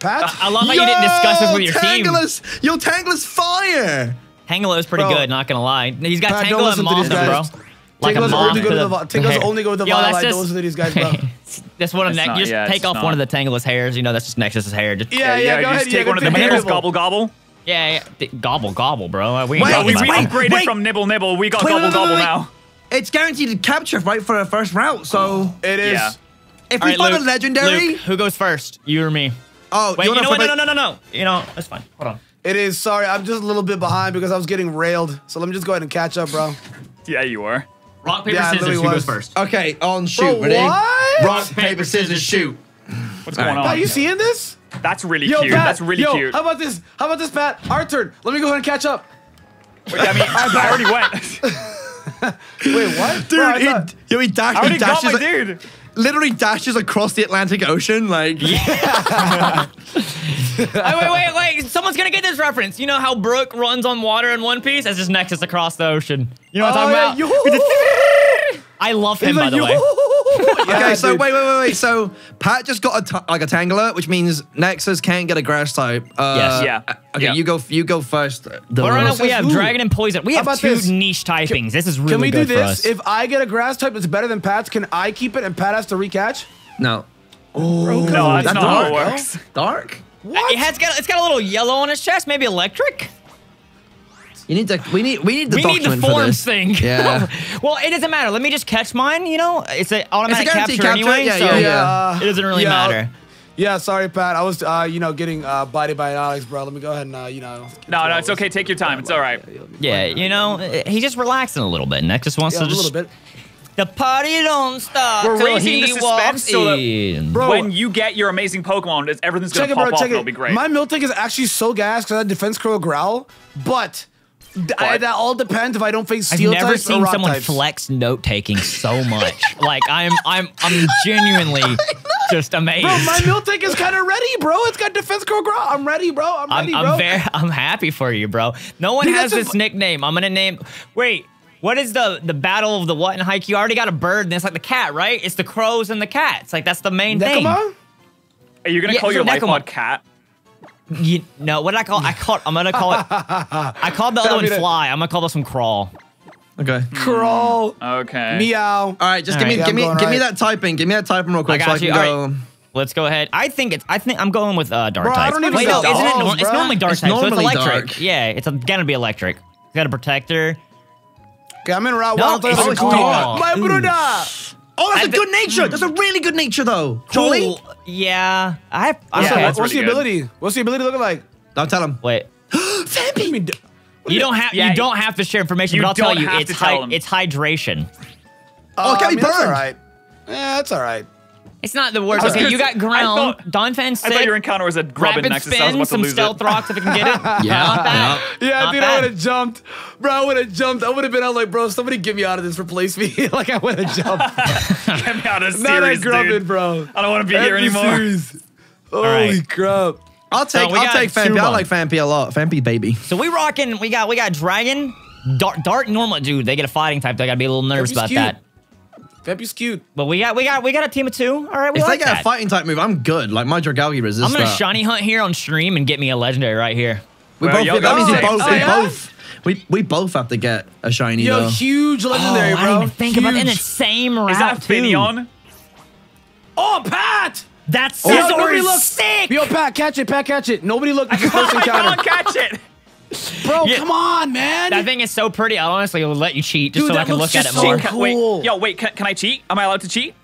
Pat? I love how you didn't discuss this with your team. Tangela's, Yo, Tangela's fire. Tangela's pretty Bro. good, not gonna lie. He's got Pat, don't and listen to these Mothra, bro. guys. Like a only go to the vi- the Tingles hair. only go to the Yo, that's Violet. Don't just- listen to these guys, bro. That's one of It's Nex. not- Just yeah, take off not. one of the Tangela's hairs. You know, that's just Nexus's hair. Just, Yeah, yeah, go you ahead. just yeah, take go one of the take nibbles, gobble gobble. yeah, yeah. Gobble, gobble, bro. We, Wait, we, we upgraded from nibble nibble. We got gobble wait, wait, gobble now. It's guaranteed to capture, right, for a first route. So It is. Yeah. if All we right, find Luke, a legendary, Luke, who goes first? You or me? oh, Wait, you, wanna know what? No, no, no, no, no. You know, that's fine. Hold on. It is. Sorry, I'm just a little bit behind because I was getting railed. So let me just go ahead and catch up, bro. Yeah, you were. Rock, paper, Yeah, scissors. literally Who goes first? Okay, on shoot. Bro, ready? what? Rock, paper, scissors, shoot. What's going Pat, on? Are you seeing this? That's really Yo, cute. Pat. That's really yo, cute. How about this? How about this, Pat? Our turn. Let me go ahead and catch up. Wait, I mean, I already went. Wait, what? Dude, Bro, he, thought- yo, he, dash, he dashes, like- dude. literally dashes across the Atlantic Ocean, like. wait, wait, wait, wait. Someone's gonna get this reference. You know how Brook runs on water in One Piece? That's just Nexus across the ocean. You know what I'm Oh, talking yeah, about? Yo. I love him, He's by like, the way. Yeah, Okay, so dude. wait, wait, wait, wait. So Pat just got a t- like a Tangela, which means Nexus can't get a grass type. Uh, Yes. Yeah. Okay, Yeah. you go. You go first. The But right now we have who? Dragon and Poison. We have two this? niche typings. this is really Can we do this? us. If I get a grass type that's better than Pat's, can I keep it and Pat has to recatch? no. Oh, No, that's that's not how it dark, works. Dark. What? It has got it's got a little yellow on its chest, maybe electric. You need to. We need. We need the we need the forms thing. Yeah. well, it doesn't matter. Let me just catch mine. You know, it's an automatic guaranteed capture, capture, anyway, yeah, so yeah, yeah. It doesn't really yeah, matter. Yeah, sorry, Pat. I was, uh, you know, getting uh, bited by an Alex, bro. Let me go ahead and, uh, you know. No, no, it's okay. Take your time. It's all right. Yeah, you know, he's just relaxing a little bit. Nexus wants Yeah, to a little just bit. the party don't stop We're till raising the he suspense so that- Bro, When you get your amazing Pokemon, it's- everything's gonna check it, pop bro. off Check and it'll be great. My Miltank is actually so gassed because I have Defense Curl Growl, but th- I- that all depends if I don't face I've Steel never types or seen rock someone types. flex note taking so much. like I'm, I'm, I'm genuinely just amazed. Bro, my Miltank is kind of ready, bro. It's got Defense Curl Growl. I'm ready, bro. I'm ready, I'm, bro. I'm very, I'm happy for you, bro. No one Dude, has this fu- nickname. I'm gonna name. Wait, what is the the battle of the what in Haikyuu? You already got a bird, and it's like the cat, right? It's the crows and the cats. Like that's the main thing. Nekoma? Are you gonna Yeah, call your for life Nekoma. mod cat? You, no, what did I call? I called. I'm gonna call it. I called the other one fly. I'm gonna call this one crawl. Okay. Crawl. Okay. Meow. All right, just All give me. Yeah, give me, going give me that typing. Give me that typing real quick, I so I got can you. go. All right. Let's go ahead. I think it's. I think I'm going with uh, dark Bro, I don't even Wait, see no, isn't it? dolls, It's normally dark It's type, so it's normally electric. dark. Yeah, it's gonna be electric. It's got a protector. Okay, I'm in route No, one. I thought it's it was cool. cool. My brother. Oh, that's I a thi- good nature. That's a really good nature, though. Jolly. Cool. Yeah. I. Have, What's, Yeah, the- what's the really good. ability? What's the ability looking like? Don't tell him. Wait. I mean, d- You don't have. Yeah, you don't have to share information, you but I'll tell don't you, have it's to tell hy- them. it's hydration. uh, okay, I mean, that's burned. all right. Yeah, that's all right. It's not the worst. Okay, you got ground. thought- Donphan I thought your encounter was a Grubbin Rapid Nexus. I was spin, about to some lose stealth it. rocks if I can get it. Yeah, Not. Yeah, Not dude, I would have jumped. Bro, I would have jumped. I would have been out like, bro, somebody get me out of this. Replace me. like, I would have jumped. Get me out of this. Not a series, grubbin, bro. I don't want to be here End the anymore. series. Holy right. crap. I'll take. we I'll take Phanpy. I Suban. like Phanpy a lot. Phanpy, baby. So we rocking. We got we got dragon, dark, dark normal dude. They get a fighting type. They gotta be a little nervous about cute. that. Phanpy's cute. But we got we got we got a team of two. All right, we If like they get that. a fighting type move, I'm good. Like my Dragalge resists I'm gonna that. shiny hunt here on stream and get me a legendary right here. We Well, both. yo, that means we both. oh, we yeah? both. We we both have to get a shiny Yo, though. huge legendary, oh, bro. I didn't even think about it in the same route Is that too. Finion? Oh, Pat! That's Yo, Scizor nobody is look. sick. Yo, Pat, catch it, Pat, catch it. Nobody look. It's first I can't encounter. catch it. Bro, Yeah. come on, man. That thing is so pretty. I'll honestly let you cheat just Dude, so I can look at it just so more. cool. Can- Wait, yo, wait. Can, can I cheat? Am I allowed to cheat?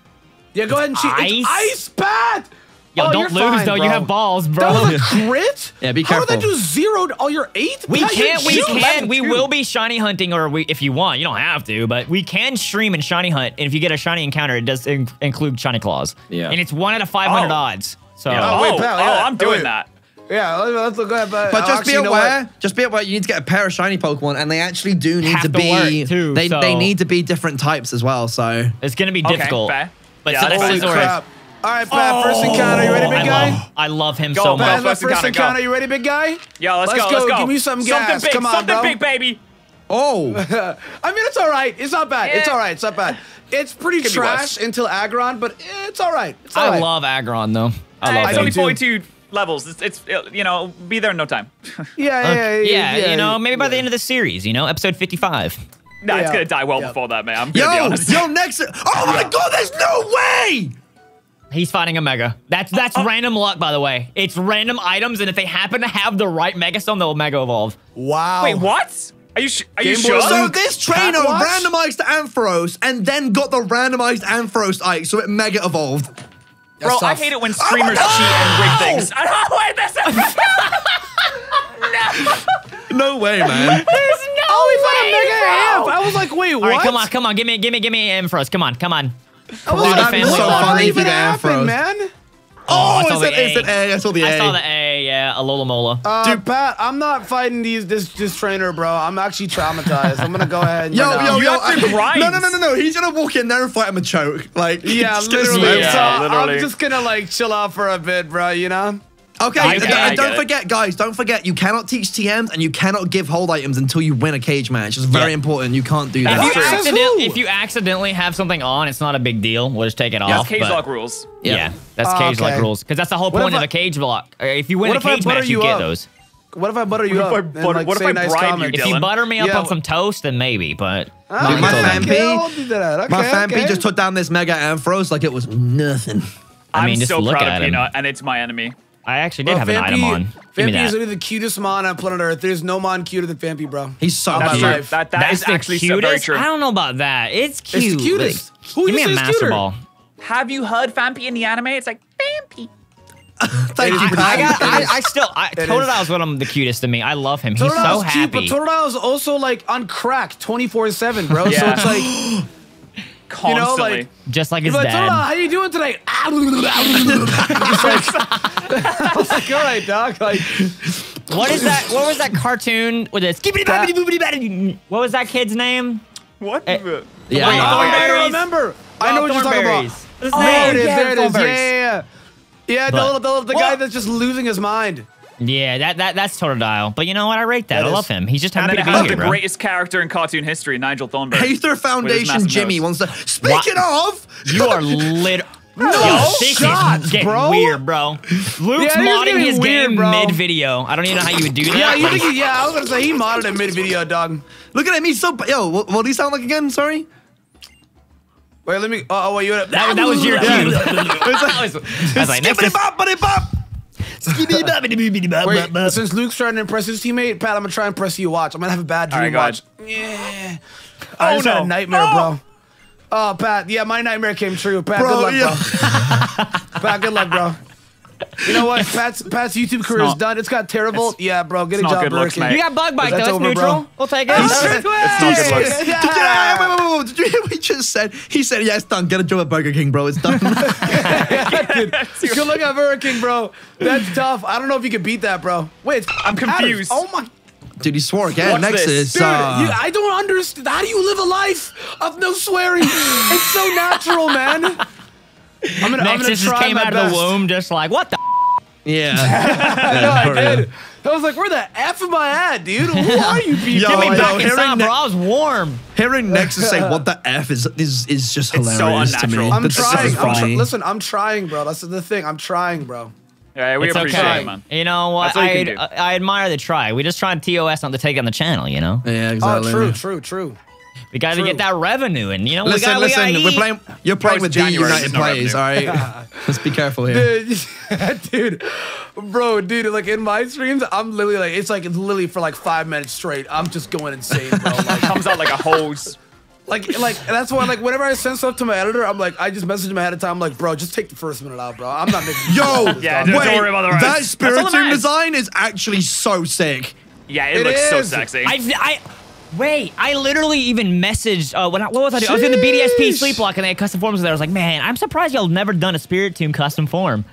yeah, go ahead and cheat. It's Ice? ice, Pat. Yo, Oh, don't lose fine, though. You have balls, bro. That was a crit? Yeah, be careful. How did that careful. do zero? Oh, you're eight? We Pat, you're can, we cute. can, we will be shiny hunting, or we, if you want, you don't have to, but we can stream and shiny hunt. And if you get a shiny encounter, it does in- include shiny claws. Yeah. and it's one out of 500 Oh. odds. So Oh, Oh, wait, Pat, oh. I'm doing Wait. that. Yeah, let's, let's look at But, But oh, just actually, be you know aware. Just be aware. You need to get a pair of shiny Pokemon, and they actually do need Have to to be. work, too, they so- they need to be different types as well. So it's gonna be Okay, difficult. fair. But Yeah, so that's this fair. is Holy already- crap. All right, Pat, first oh, encounter. You ready, big I guy? love, I love him Go, so Pat. Pat, much. my First first encounter, encounter. go. You ready, big guy? Yo, let's, Let's go, go. Let's go. Give me some gas. Something big. Come on, something bro. big, baby. oh, I mean, it's all right. It's not bad. It's all right. It's not bad. It's pretty Could trash until Aggron, but it's all right. It's all I right. love Aggron though. I love it's him. only too. 42 levels. It's, it's uh, you know, be there in no time. Yeah, yeah, yeah. yeah, yeah, you know, maybe by the end of the series, you know, episode 55. nah, it's gonna die well Yeah. before that, man. I'm gonna be yo, honest. yo, next. Oh my God! There's no way. He's fighting a mega. That's that's Oh. random luck, by the way. It's random items, and if they happen to have the right Mega Stone, they'll Mega Evolve. Wow. Wait, what? Are you sh- are you Game Boy sure? So this trainer randomized to Ampharos and then got the randomized Ampharosite, so it mega evolved. Bro, That's I hate it when my streamers God! cheat and rig things. Oh, wait, that's No way, man. Oh, we found a mega amp. I was like, wait, what? All right, come on, come on, give me, give me, give me an Ampharos. Come on, come on. I was Dude, like, that'd be what so the funny if you even got happened, Ampharos. man? I Oh, saw it's the an instant A. I saw the A. I saw the A, yeah, Alola Mola. Uh, Pat, I'm not fighting these this this trainer, bro. I'm actually traumatized. I'm gonna go ahead. And Yo, run yo, yo! I- No, no, no, no, no! He's gonna walk in there and fight him a choke. Like, Yeah, just get his literally. legs So literally. I'm just gonna like chill out for a bit, bro. You know? Okay, I and- get and I don't get it. forget, guys. Don't forget, you cannot teach TMs and you cannot give hold items until you win a cage match. It's very Yeah. important. You can't do If that. you, accident- if you accidentally have something on, it's not a big deal. We'll just take it That's off. That's Cagelocke rules. Yeah, Yeah. that's Oh, Cagelocke okay. rules. Because that's the whole What point of I- a cage block. If you win What a cage match, you you get up? those. What if I butter you What if up? I butter- like, what if I nice bribe you, comments? If you butter me up Yeah. on some toast, then maybe. But Ah, Dude, my okay, fan okay, P- I'll do that. Okay, My fan okay. P just took down this mega Ampharos like it was nothing. I mean, I'm just so look proud at of him. Peanut, and it's my enemy. I actually did Bro, have an item on. Give me is literally the cutest mon on planet Earth. There's no mon cuter than Phanpy, bro. He's so On That's cute. life. That, that That's is the actually so very cutest. true. I don't know about that. It's cute. the cutest. Like, Who give me a master cuter? ball. Have you heard Phanpy in the anime? It's like Phanpy. Thank you, I, I, got, I, I still, I, is. Totodile's one of the cutest to me. I love him. He's so Totodile's cute, but happy. Totodile's also like on crack 24 7, bro. So it's like, Constantly. You know, like- just like his you're like, dad. how are you doing today? Just like, I was like, all right, dog. Like, What is that? What was that cartoon with this? What was that kid's name? what? Eh, the- Yeah, Wait, no. oh, I Thornberrys. remember. I know what you're talking about. His Oh, name. there it is. yeah, There it is. Yeah, yeah, yeah. Yeah, the little, the, the guy that's just losing his mind. Yeah, that, that that's Totodile. But you know what? I rate that. That I is- love him. He's just happy to be here, the bro. greatest character in cartoon history, Nigel Thornberry. Aether With Foundation Jimmy nose. wants to. Speaking of, You are lit. No Yo, this shots, getting bro. weird, bro. Luke's Yeah, modding his weird, game bro. mid video. I don't even know how you would do that. Yeah, you think? He, yeah, I was gonna say he modded it mid video, dog. look at him. He's so. Yo, what, what do he sound like again? Sorry. Wait, let me. Oh, oh wait, you. that, that was your cue. Yeah. I was, I was like, next Skibbity is- bop, buddy bop. Wait, since Luke's trying to impress his teammate, Pat, I'm gonna try and impress you. Watch, I'm gonna have a bad dream. go watch. Yeah. I Oh, just had no. a nightmare, Oh. bro. Oh, Pat. Yeah, my nightmare came true. Pat, Bro, good luck, yeah. bro. Pat, good luck, bro. You know what? Pat's Pat's YouTube career is done. It's got terrible. it's- Yeah, bro. Get a job, good Burger looks, King. mate. You got bug bite, That's though. It's over, bro. neutral. We'll take it. It's It's not good looks. Did you, yeah, wait, wait, wait, wait. Did you hear what he just said? He said, "Yeah, it's done. Get a job at Burger King, bro. It's done." Good look at Burger King, bro. That's tough. I don't know if you could beat that, bro. Wait, I'm Adam, confused. Oh my. Dude, he swore again. Watch Next this. is. Dude, uh, you, I don't understand. How do you live a life of no swearing? it's so natural, man. I'm gonna, I'm gonna Nexus just came my out best. of the womb just like, what the? Yeah. I know, I did. I was like, where the F am I at, dude? Who are you people? Yo, Get me yo, back hearing inside, that- bro. I was warm. Hearing Nexus say what the F is is is just It's so to me. unnatural. I'm That's so trying. I'm try- funny. listen, I'm trying, bro. That's the thing. I'm trying, bro. Yeah, we It's appreciate okay. it, man. You know what? You I, can. I, I admire the try. We just trying TOS not to take on the channel, you know? Yeah, exactly. Oh, true, true, true. We got to get that revenue and you know, we Listen, got listen, we gotta we're playing. You're playing oh, it's with the January, United there's no players, all right? Let's be careful here. Dude, dude, bro, dude, like in my streams, I'm literally like, it's like, it's literally for like five minutes straight. I'm just going insane, bro. Like, Comes out like a hose. like, like that's why, like, whenever I send stuff to my editor, I'm like, I just message him ahead of time, I'm like, bro, just take the first minute out, bro. I'm not making. Yo, Yeah, wait, don't worry about the rest. that That's all Spiritomb design is actually so sick. Yeah, it, It looks so sexy. I, I, wait, I literally even messaged, uh, when I, what was I doing? I was in the BDSP sleep block and they had custom forms there. I was like, man, I'm surprised y'all never done a Spiritomb custom form.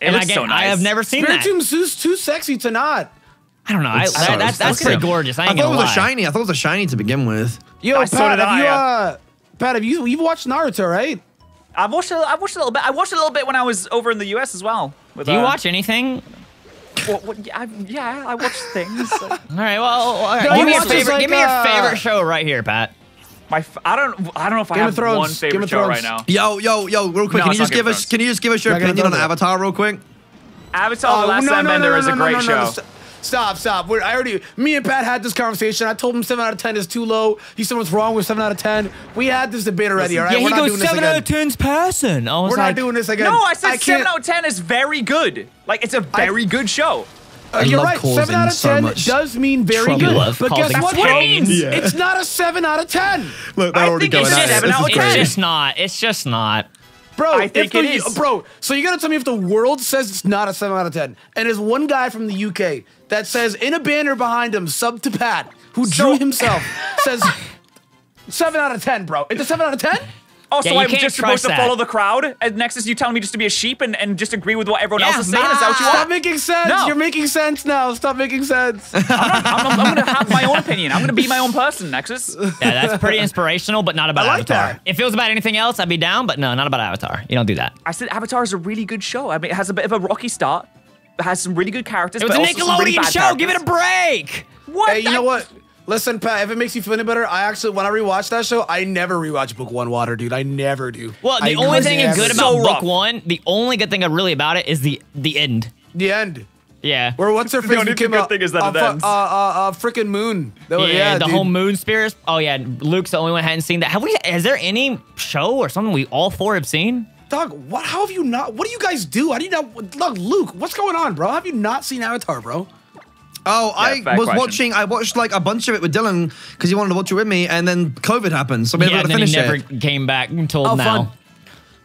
it and looks I, get- so nice. I have never seen spirit that. Spiritomb's too, too sexy to not. I don't know. I, It's that, that's that's pretty so- gorgeous. I I thought it gonna was lie. a shiny. I thought it was a shiny to begin with. Yo, I- Pat, so did have I, you, yeah. uh, Pat, have you, you've watched Naruto, right? I've watched. A, I've watched a little bit. I watched a little bit when I was over in the US as well. With, Do you uh, watch anything? What, what, yeah, I, yeah, I watch things. All right, well, all right. No, give me he your favorite. like, give me your uh, favorite show right here, Pat. My, f- I don't. I don't know if I Game of have Thrones, one Game favorite of show Thrones. right now. Yo, yo, yo, real quick, No, can you just not give us? Can you just give us your Yeah, Game opinion on Avatar real quick? Avatar: oh, The Last Airbender is a great show. St- Stop, stop. We're, I already, me and Pat had this conversation. I told him 7 out of 10 is too low. He said what's wrong with 7 out of 10. We had this debate already, all right? yeah, We're he not goes doing this seven again. out of ten's passing. I was We're like, not doing this again. No, I said can't- seven out of ten is very good. Like it's a very good show. Uh, I you're love right. causing Seven out of so ten much does mean very trouble. good. Love But causing guess what? trouble. pain. Yeah. It's not a seven out of ten, Look, I they're already think going it's at just it. seven This out is of it's 10. great. just not. It's just not. bro. I think if it the, is. bro. So you gotta tell me if the world says it's not a seven out of ten, and there's one guy from the UK that says in a banner behind him, sub to Pat, who drew himself, says seven out of ten, bro. It's a seven out of ten. Oh, so I'm just supposed trust to follow the crowd? And next is you telling me just to be a sheep and, and just agree with what everyone Yeah, else is saying? Is that what you Stop making sense. No. You're making sense now. Stop making sense. I'm, I'm, I'm gonna have my own opinion. I'm gonna be my own person, Nexus. Yeah, that's pretty inspirational, but not about like Avatar. that. If it was about anything else, I'd be down, but no, not about Avatar. You don't do that. I said Avatar is a really good show. I mean, it has a bit of a rocky start. It has some really good characters. It was but a also some really Nickelodeon bad show. Give it a break. What? Hey, you I- know what? Listen, Pat, if it makes you feel any better, I actually, when I rewatch that show, I never rewatch Book One Water, dude. I never do. Well, the I only thing good about So book rough. one, the only good thing I really about it is the the end. the end. Yeah. Where what's her The face? only came good out- thing is that uh, it ends. Uh, uh, uh, freaking moon. That was- yeah, the dude. whole moon spirits. Oh yeah, Luke's the only one who hadn't seen that. Have we? Is there any show or something we all four have seen? Dog, what? How have you not? What do you guys do? How do you not? Look, Luke, what's going on, bro? Have you not seen Avatar, bro? Oh, I was question. watching. I watched like a bunch of it with Dylan because he wanted to watch it with me, and then COVID happened, so we yeah, never and got then to he finish never it. came back until Oh, now. fun.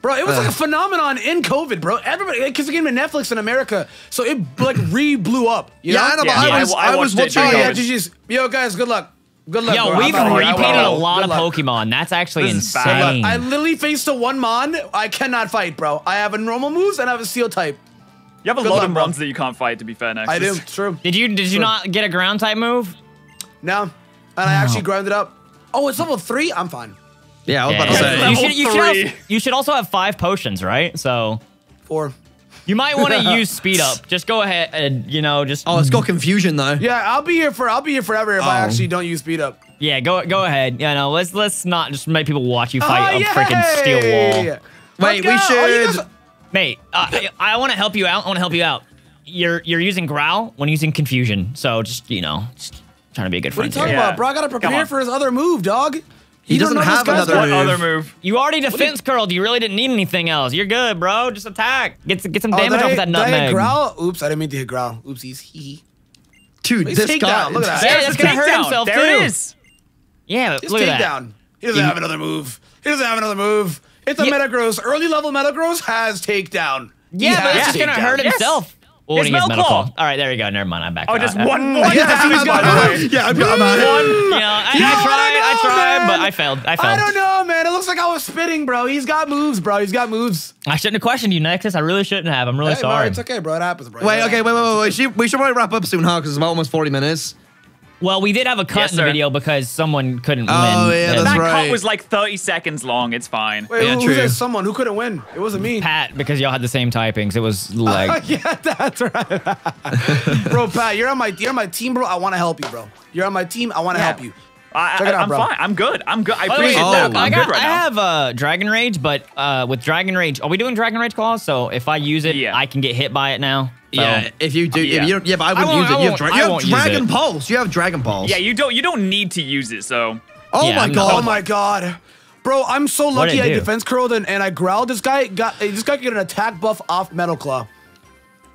Bro, it was like Uh. a phenomenon in COVID, bro. Everybody, because it came to Netflix in America, so it like re blew up. You Yeah, know? I know, but Yeah, I yeah, was, I I, was watched it Oh watching. yeah, COVID. GG's. Yo, guys, good luck. Good luck. Yo, bro. we've I'm outta here. I repainted a lot Good of luck. Pokemon. That's actually This is bad. Good luck. insane. I literally faced a one mon. I cannot fight, bro. I have a normal moves and I have a steel type. You have a Good lot luck, of bro. ones that you can't fight. To be fair, Nexus. I do. It's true. did you did you Sure. not get a ground type move? No, and I actually grounded up. Oh, it's level three. I'm fine. Yeah, I was about to say. you should you should, also, you should also have five potions, right? So Four. You might want to use speed up. Just go ahead and you know just Oh, it's got confusion though. Yeah, I'll be here for. I'll be here forever if I Oh. actually don't use speed up. yeah go go ahead. You know let's let's not just make people watch you fight Oh, a freaking steel wall. Wait, we go. Oh, should- guys- Mate, uh, I, I want to help you out. I want to help you out. You're you're using growl when using confusion. So just you know, just trying to be a good friend. What are you talking here. Yeah. about, bro? I gotta prepare for his other move, dog. He You don't doesn't have another got- What move. other move? You already defense curled. You really didn't need anything else. You're good, bro. Just attack. Get some- get some Oh, damage did off I- that did I nutmeg. growl? Oops, I didn't mean to hit growl. Oopsies. Hee hee. Dude, He's this takedown. guy. Look at that. Yeah, There's that's gonna hurt takedown. himself, There too. it is. Yeah, Just look at that. takedown. He doesn't have another move. He doesn't have another move. It's a Yeah. Metagross. Early level Metagross has takedown. He Yeah, but it's just gonna takedown. hurt Yes. himself. Oh, It's when he gets All right, there you go. Never mind. I'm back. Oh, just Uh, one more. Yeah, he's got by one. Yeah, I've got him out. You know, I, I Yo, I tried. I, don't tried, man. but I failed. I failed. I don't know, man. It looks like I was spitting, bro. He's got moves, bro. He's got moves. I shouldn't have questioned you, Nexus. I really shouldn't have. I'm really Hey, bro, sorry. it's okay, bro. It happens, bro. Wait, Yeah. okay, wait, wait, wait. wait. Should- We should probably wrap up soon, huh? Because it's about almost 40 minutes. Well, we did have a cut Yes, in the sir. video because someone couldn't Oh, win. yeah, And that's that right. cut was like 30 seconds long. It's fine. Wait, Yeah, who, true. who's someone who couldn't win? It wasn't me. Pat, because y'all had the same typings. It was like, yeah, that's right. bro, Pat, you're on my you're on my team, bro. I want to help you, bro. You're on my team. I want to Yeah. help you. I, Check it I, out, I'm bro. fine. I'm good. I'm good. I By the way, appreciate Oh, that. I'm I, got, good right I have uh, Dragon Rage, but uh, with Dragon Rage, are we doing Dragon Rage claws? So if I use it, Yeah. I can get hit by it now. So- Yeah, if you do, Yeah. if you don't, yeah, but I wouldn't won't- use it. You have, dra- you have Dragon it. Pulse. You have Dragon Pulse. Yeah, you don't you don't need to use it. So Oh Yeah, my I'm- god. Oh my god. Bro, I'm so lucky I do? defense curled and, and I growled. This guy got this guy could get an attack buff off Metal Claw.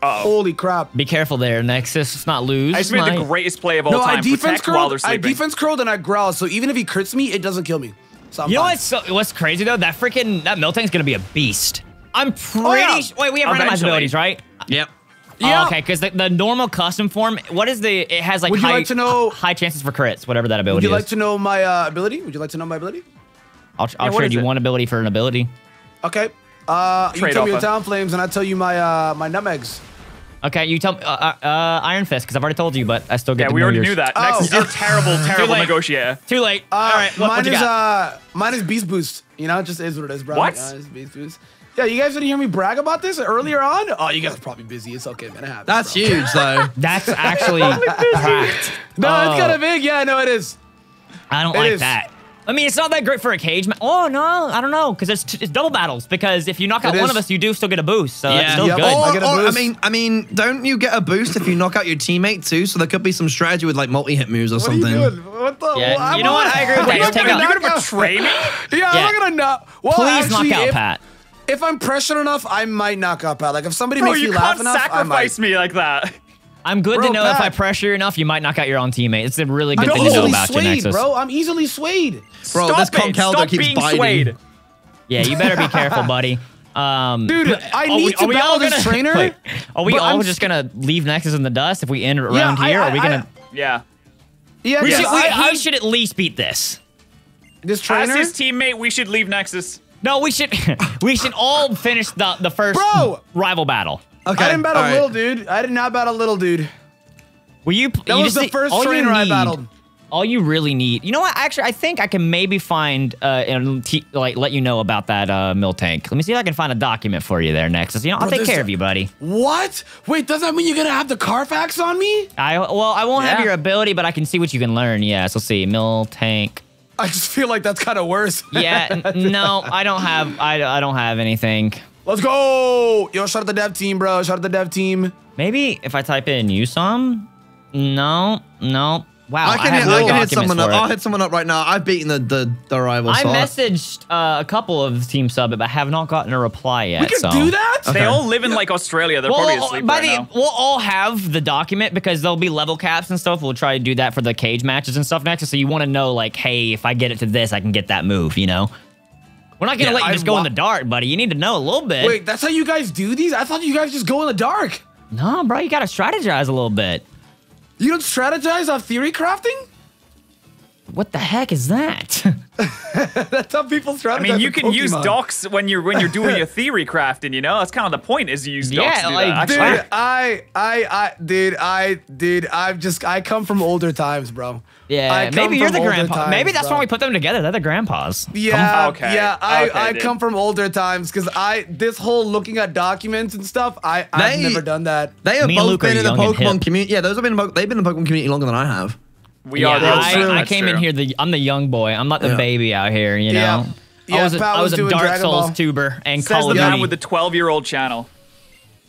Holy crap. Be careful there, Nexus. Let's not lose. I just made My- the greatest play of all No, I time. defense Protect while they're curled. I sleeping. defense curled and I growled. So even if he crits me, it doesn't kill me. So I'm You know what's so, what's crazy though? That freaking that Miltank's gonna be a beast. I'm pretty. yeah. sh- Wait, we have randomized abilities, right? Yep. Yeah. Oh, okay, because the, the normal custom form, what is the? It has like Would you high like to know- high chances for crits, whatever that ability. Would ability you like is. to know my uh, ability? Would you like to know my ability? I'll, I'll Yeah, trade you it? one ability for an ability. Okay. Uh, you Trade tell me your offer. Talonflame's, and I tell you my uh, my nutmegs. Okay, you tell me. Uh, uh, uh, Iron Fist, because I've already told you, but I still get. yeah, we already yours. knew that. Oh. Next, you're a terrible, terrible late. negotiator. Too late. Uh, All right, what, mine what you is got? uh, mine is beast boost. You know, it just is what it is, bro. What? Uh, beast boost. Yeah, you guys didn't hear me brag about this earlier on. Oh, you guys are probably busy. It's okay, man. It happens. That's bro. huge, though. That's actually cracked. No, Oh. it's kind of big. Yeah, no, it is. I don't It like is. that. I mean, it's not that great for a cage match. Oh no, I don't know, because it's, it's double battles. Because if you knock out It one is. of us, you do still get a boost. So it's still Yep. good. I Or, get a or, I boost. mean, I mean, don't you get a boost if you knock out your teammate too? So there could be some strategy with like multi-hit moves or What something. are you doing? What the? Yeah, well, you know what? I agree with that. I'm not gonna You're gonna knock betray me? Yeah, Yeah. I'm not gonna knock. Well, Please actually, knock out if, Pat. If I'm pressured enough, I might knock out Pat. Like if somebody Bro, makes you me laugh can't enough, I might. sacrifice me like that. I'm good Bro, to know if I pressure you enough, you might knock out your own teammate. It's a really good I'm thing to know easily about you, swayed, Nexus. bro. I'm easily swayed. Bro, Stop this it. Conkeldurr Stop keeps being biting. swayed. Yeah, you better be careful, buddy. Um, Dude, I are need we- to are we battle all this gonna- trainer. Wait, are we all I'm just gonna leave Nexus in the dust if we end around Yeah, I- here? are we gonna? Yeah. Yeah, we because should, we, I, I, he should at least beat this. this trainer. As his teammate, we should leave Nexus. No, we should. we should all finish the the first Bro! rival battle. Okay. I didn't battle all right. little dude. I did not battle a little dude. Will you? That you was the first all you trainer I battled. All you really need, you know what? Actually, I think I can maybe find uh, and t- like let you know about that uh, Miltank. Let me see if I can find a document for you there, Nexus. You know, I'll Bro, take care of you, buddy. What? Wait, does that mean you're gonna have the Carfax on me? I well, I won't have your ability, but I can see what you can learn. Yes, let's see. Miltank. I just feel like that's kind of worse. Yeah, n- no, I don't have. I, I don't have anything. Let's go. Yo, shout out the dev team, bro. Shout out the dev team. Maybe if I type in you some. No, no. Wow, I can, have hit, no I can hit someone up. it. I'll hit someone up right now. I've beaten the the, the rival. I so messaged uh, a couple of Team Sub, but have not gotten a reply yet. We can so. do that. They all live in like Australia. They're probably Well, asleep by right the now. we'll all have the document because there'll be level caps and stuff. We'll try to do that for the cage matches and stuff next. So you want to know, like, hey, if I get it to this, I can get that move. You know, we're not gonna Yeah, let you I just go in the dark, buddy. You need to know a little bit. Wait, that's how you guys do these? I thought you guys just go in the dark. no, bro, you gotta strategize a little bit. You don't strategize on theory crafting? What the heck is that? That's how people strategize. I mean, you with can use docs when you're when you're doing your theory crafting. You know, that's kind of the point. Is you use docs Yeah, like. Dude, Actually, I, I, I, dude, I, dude, I've just, I come from older times, bro. yeah, I maybe you're the grandpa. times, maybe that's bro. why we put them together. They're the grandpas. Yeah, oh, Okay, yeah, I, okay, I dude. come from older times because I, this whole looking at documents and stuff, I, I've never done that. They have Me both been in the young and hip. Pokemon community. Yeah, those have been. in the Po- They've been in the Pokemon community longer than I have. We yeah, are. The that's I, true. I That's came in here. The I'm the young boy. I'm not the Yeah. baby out here. You know. Yeah. I Yeah, was a, Pat I was was a doing Dark Dragon Souls Ball. tuber and Says Call the of man Duty. with the 12 year old channel.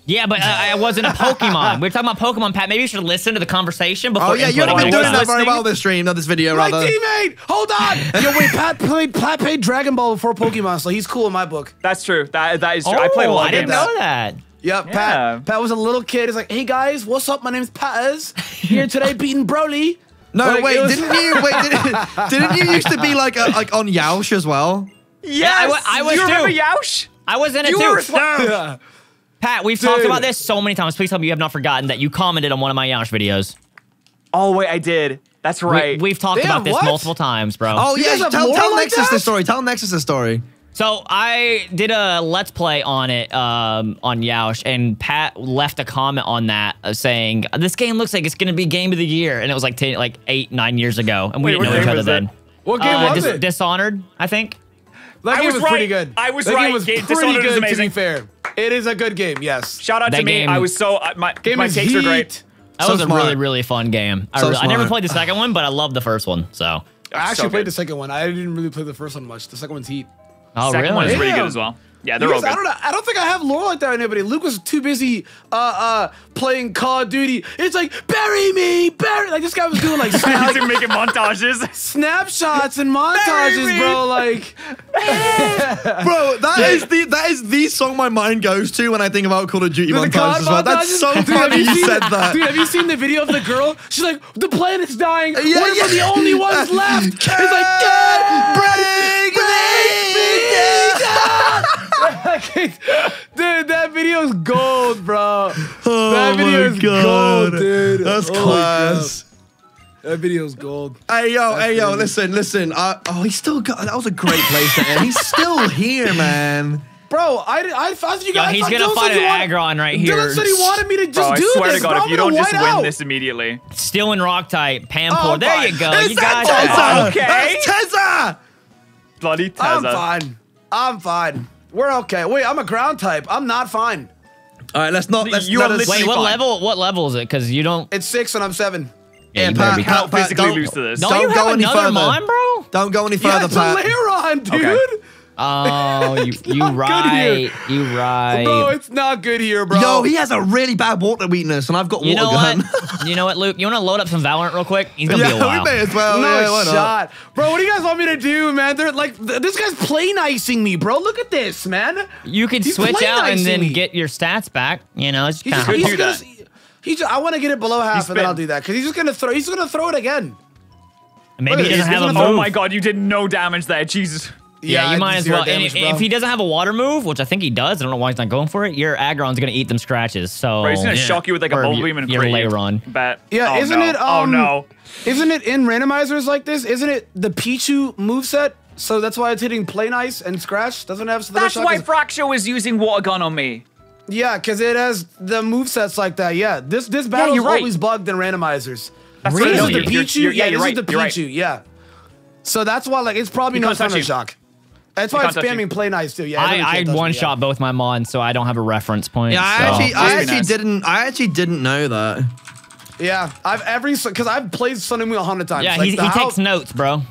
Yeah, but I, I wasn't a Pokemon. we were talking about Pokemon, Pat. Maybe you should listen to the conversation before. Oh yeah, you inputting haven't been doing was stuff. that very well this stream. Not this video, My rather. teammate, hold on. Yo, wait, Pat played, Pat played Dragon Ball before Pokemon, so he's cool in my book. That's true. That that is true. Oh, I played a lot I didn't games. know that. Yeah, Yeah. Pat. Pat was a little kid. He's like, hey guys, what's up? My name's Patterrz. Here today beating Broly. No, Like, wait, was- didn't you? Wait, didn't, didn't you used to be like a, like on Yoush as well? Yes, I wa- I was you remember too. Yaush? I was in it You too. were responsible. Yeah. Pat, we've talked about this so many times. Please tell me you have not forgotten that you commented on one of my Yash videos. Oh wait, I did. That's right. We, have talked Damn, about this what? multiple times, bro. Oh You yeah, guys have tell, more tell like Nexus that? the story. Tell Nexus the story. So I did a let's play on it um, on Yoush, and Pat left a comment on that uh, saying this game looks like it's gonna be game of the year, and it was like ten, like eight, nine years ago, and we Wait, didn't know each other then. that? What game Uh, was Dis- it? Dishonored, I think. That I game was was pretty good. I was that right. Game was Game- pretty Dishonored is good, amazing. To be fair, it is a good game. Yes. Shout out That to me. game- I was so uh, my Game my takes are heat. great. That So was a really, really fun game. I, really- I never played the second one, but I loved the first one. So. I actually So played good. the second one. I didn't really play the first one much. The second one's heat. Oh, Second really? one is really Damn. good as well. Yeah, they're You all guys- good. I don't know. I don't think I have lore like that in anybody. Luke was too busy uh uh playing Call of Duty. It's like bury me, bury. Like this guy was doing like, snap, He's making montages. snapshots and montages, bro. Like Bro, that is the that is the song my mind goes to when I think about Call of Duty the montages COD as well. That's so Dude, funny you seen- said that. Dude, have you seen the video of the girl? She's like, the planet's dying. Yeah, what if yeah. we're the only ones left? It's like, Bring "Dad, Dude, that video is gold, bro. Oh that video my is God. gold, dude. That's Holy class. crap. That video is gold. Hey yo, hey yo, crazy. listen, listen. Uh, oh, he's still got. That was a great place to end. He's still here, man. Bro, I, I thought you Yo, guys. he's I gonna thought fight an wanted- Aggron right Dylan here. said he wanted me to just Bro, I do swear this. to God, bro. if you don't just win out. this immediately, Still in rock type, Pam Oh, There fine. you go. Is you got Tezza? it. Okay. That's Tezza. bloody Tessa. I'm fine. I'm fine. We're okay. Wait, I'm a ground type. I'm not fine. All right, let's not. Let's You let are us- literally Wait, what fine. level? What level is it? Because you don't. It's six and I'm seven. Yeah, you Pat, better be. Pat, I'll physically don't- lose to this. Don't Don't you go have any further. mine, bro? Don't go any Yeah, further, it's Pat. a Lairon, dude. Okay. Oh, you you not good here. right. You right. No, it's not good here, bro. Yo, he has a really bad water weakness, and I've got you water know gun. what? you know what, Luke? You want to load up some Valorant real quick? He's gonna be a yeah, while. we may as well. no yeah, shot. Bro, what do you guys want me to do, man? They're like, th- this guy's play nicing me, bro. Look at this, man. You could He's switch out and then me. get your stats back. You know, it's He's kind of he's do gonna, that. Just, I want to get it below half, He's and then I'll do that because he's just gonna throw. He's gonna throw it again. maybe he doesn't have a move. Oh my god, you did no damage there. Jesus. Yeah, I you might as well. Damage, if- if he doesn't have a water move, which I think he does, I don't know why he's not going for it. Your Aggron's gonna eat them scratches. So Bro, he's gonna shock you with like a Or bubble your- beam and your free. Lairon. Bet. Yeah, Oh, isn't no. it, oh um, no. Isn't it in randomizers like this? Isn't it the Pichu moveset? So that's why it's hitting play nice and scratch. Doesn't have the That's shot? why 'Cause- Fraxure was using water gun on me. Yeah, because it has the movesets like that. Yeah, this this battle you're is right. always bugged in randomizers. That's So what I this is the You're- you're- you're- yeah, you're this right. is the You're right. Yeah. So that's why like it's probably You no can't thunder you. shock. That's why can't it's you. spamming play nice too. Yeah, it I, I can't touch me, one shot both my mons, so I don't have a reference point. Yeah, I so. actually, I actually nice. didn't. I actually didn't know that. Yeah, I've every because I've played Sun and Wheel a hundred times. yeah, Like, he, he how- takes notes, bro.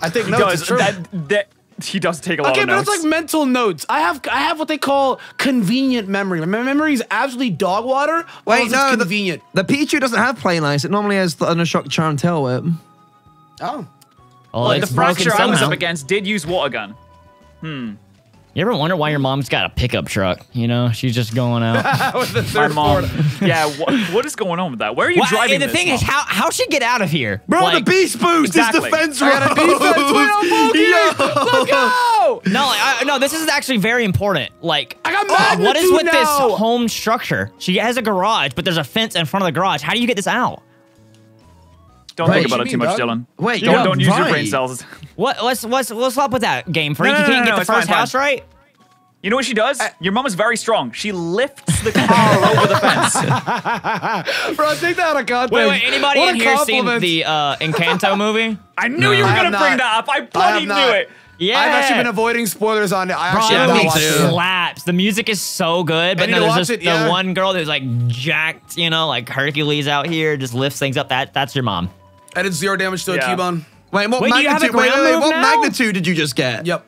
I take He notes. does. True. That, that, he does take a lot Okay, of notes. Okay, but it's like mental notes. I have I have what they call convenient memory. My memory is absolutely dog water. Wait, Wait, no, it's the- convenient. The Pichu doesn't have play nice. It normally has the shock charm tail whip. oh, Oh, Like, the Fraxure I was up against did use water gun. You ever wonder why your mom's got a pickup truck? You know, she's just going out. with the My third mom. Yeah, what, what is going on with that? Where are you Well, driving and the this, thing is, how how she get out of here, Bro, Like, the beast boost Exactly. is defense I got a row. defense. Wait, Let's go. No, like, I, no, this is actually very important. Like, I got uh, what is with now. this home structure? She has a garage, but there's a fence in front of the garage. How do you get this out? Don't Wait, think about it you too much, mean, Dylan. Wait, don't, you're don't use your brain cells. What? What's what's what's up with that game freak? No, you no, no, can't no, get the it's fine, first fine. house right. You know what she does? Your mom is very strong. She lifts the car over the fence. Bro, take that out of context. Wait, wait. Anybody What in a here seen the uh, Encanto movie? I knew you were gonna bring that up. I I bloody have knew not. it. Yeah, I've actually been avoiding spoilers on it. I Bro, actually that have not me movie watched too. it. slaps. The music is so good, but need then there's just it, yeah. the one girl who's like jacked, you know, like Hercules out here, just lifts things up. That that's your mom. I did zero damage to a Yeah. Cubone. Wait, what Wait, do a magnitude? Wait, wait, wait, what now? magnitude did you just get? Yep.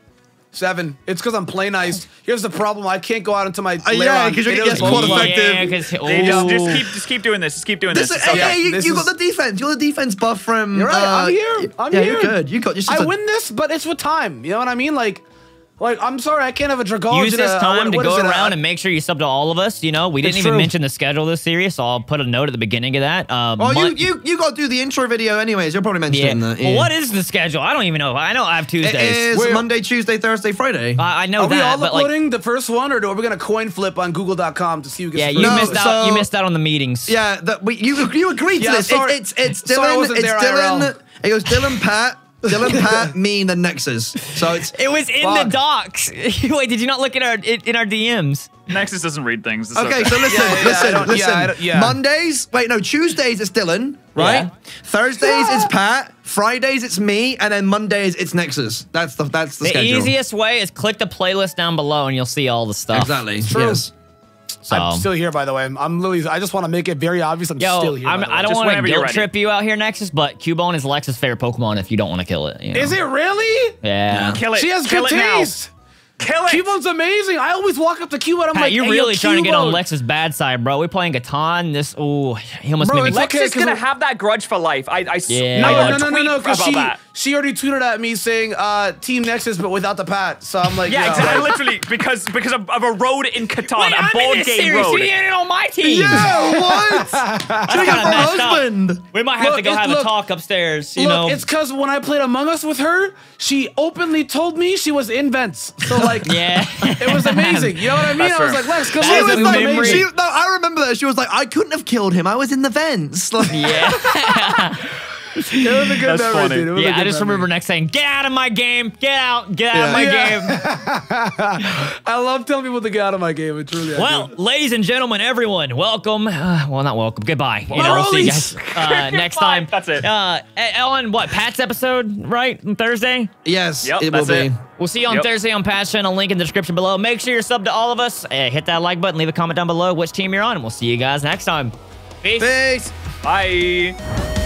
Seven. It's because I'm play nice. Here's the problem. I can't go out into my Uh, yeah, because you're It gonna get quad effective. Yeah, because Hey, just, just keep just keep doing this. Just keep doing this. This, It's hey, okay. hey, you, This you is- got the defense. You got the defense buff from. You're right. uh, I'm here. I'm yeah, here. you're good. You got just. I a- win this, but it's with time. You know what I mean? Like, like I'm sorry, I can't have a Dragon. Use this time to go around and make sure you sub to all of us. You know, we didn't even true. mention the schedule of this series, so I'll put a note at the beginning of that. Um, Well, you, Mon- you you got to do the intro video anyways. You'll probably mention yeah. it in that. Well, what is the schedule? I don't even know. I know I have It Tuesdays. is Wait. Monday, Tuesday, Thursday, Friday. I, I know Are we all but like, uploading the first one, or are we gonna coin flip on Google.com to see who gets yeah, the you first No, missed out. so- you missed out on the meetings. yeah, that we, you you agreed to Yeah, this. sorry- it's it's it's sorry I Dylan. wasn't It's there, Dylan. IRL. It goes Dylan, Pat, Dylan, Pat, me, and then Nexus. So it's It was in Fuck. the docs. Wait, did you not look at our in, in our DMs? Nexus doesn't read things. It's Okay, so listen, Yeah, yeah, listen, listen. yeah, yeah. Mondays, wait, no, Tuesdays it's Dylan, right? Yeah. Thursdays it's Pat. Fridays it's me, and then Mondays it's Nexus. That's the that's the, The schedule. easiest way is click the playlist down below and you'll see all the stuff. Exactly. True. Yes. So, I'm still here, by the way. I'm, I'm literally. I just want to make it very obvious. I'm yo, still here. I'm, by the way. I don't want to guilt trip you out here, Nexus, but Cubone is Lex's favorite Pokemon if you don't want to kill it. you know? Is it really? Yeah. Kill it. She has Kill good it now. taste. Kill it. Cubone's amazing. I always walk up to Cubone. I'm Pat, like, you're hey, really yo, trying to get on Cubone. Lex's bad side, bro. We're playing Catan. This, ooh, he almost Bro, made me. it's Lex okay, is 'cause gonna have that grudge for life. I, I, s- Yeah. I No, got a no, no, no, tweet no, because about she already tweeted at me saying uh, Team Nexus, but without the pat. So I'm like, Yeah, exactly. like- Literally, because because of, of a road in Catan, Wait, a I'm board this game series. road. You ain't on my team. Yeah, what? Should kinda got her messed up. husband. We might have Look, to go it's- have a talk upstairs. You Look, know, it's because when I played Among Us with her, she openly told me she was in vents. So like, yeah. it was amazing. You know what I mean? That's I was fair. like, Lex, come That She was like, amazing. she, no, I remember that. She was like, I couldn't have killed him. I was in the vents. Like, yeah. It was a good That's memory, funny. dude. It was Yeah, I just memory. remember next saying, "Get out of my game! Get out! Get out of my Yeah. game!" I love telling people to get out of my game. It's really. I Well, do. ladies and gentlemen, everyone, welcome. Uh, well, not welcome. Goodbye. You know, we'll see you guys uh, next Goodbye. time. That's it. Uh, on what Pat's episode, right? On Thursday. yes, Yep, it will be. it. We'll see you on Yep. Thursday on Pat's channel. Link in the description below. Make sure you're subbed to all of us. Uh, hit that like button. Leave a comment down below which team you're on, and we'll see you guys next time. Peace. Peace. Bye.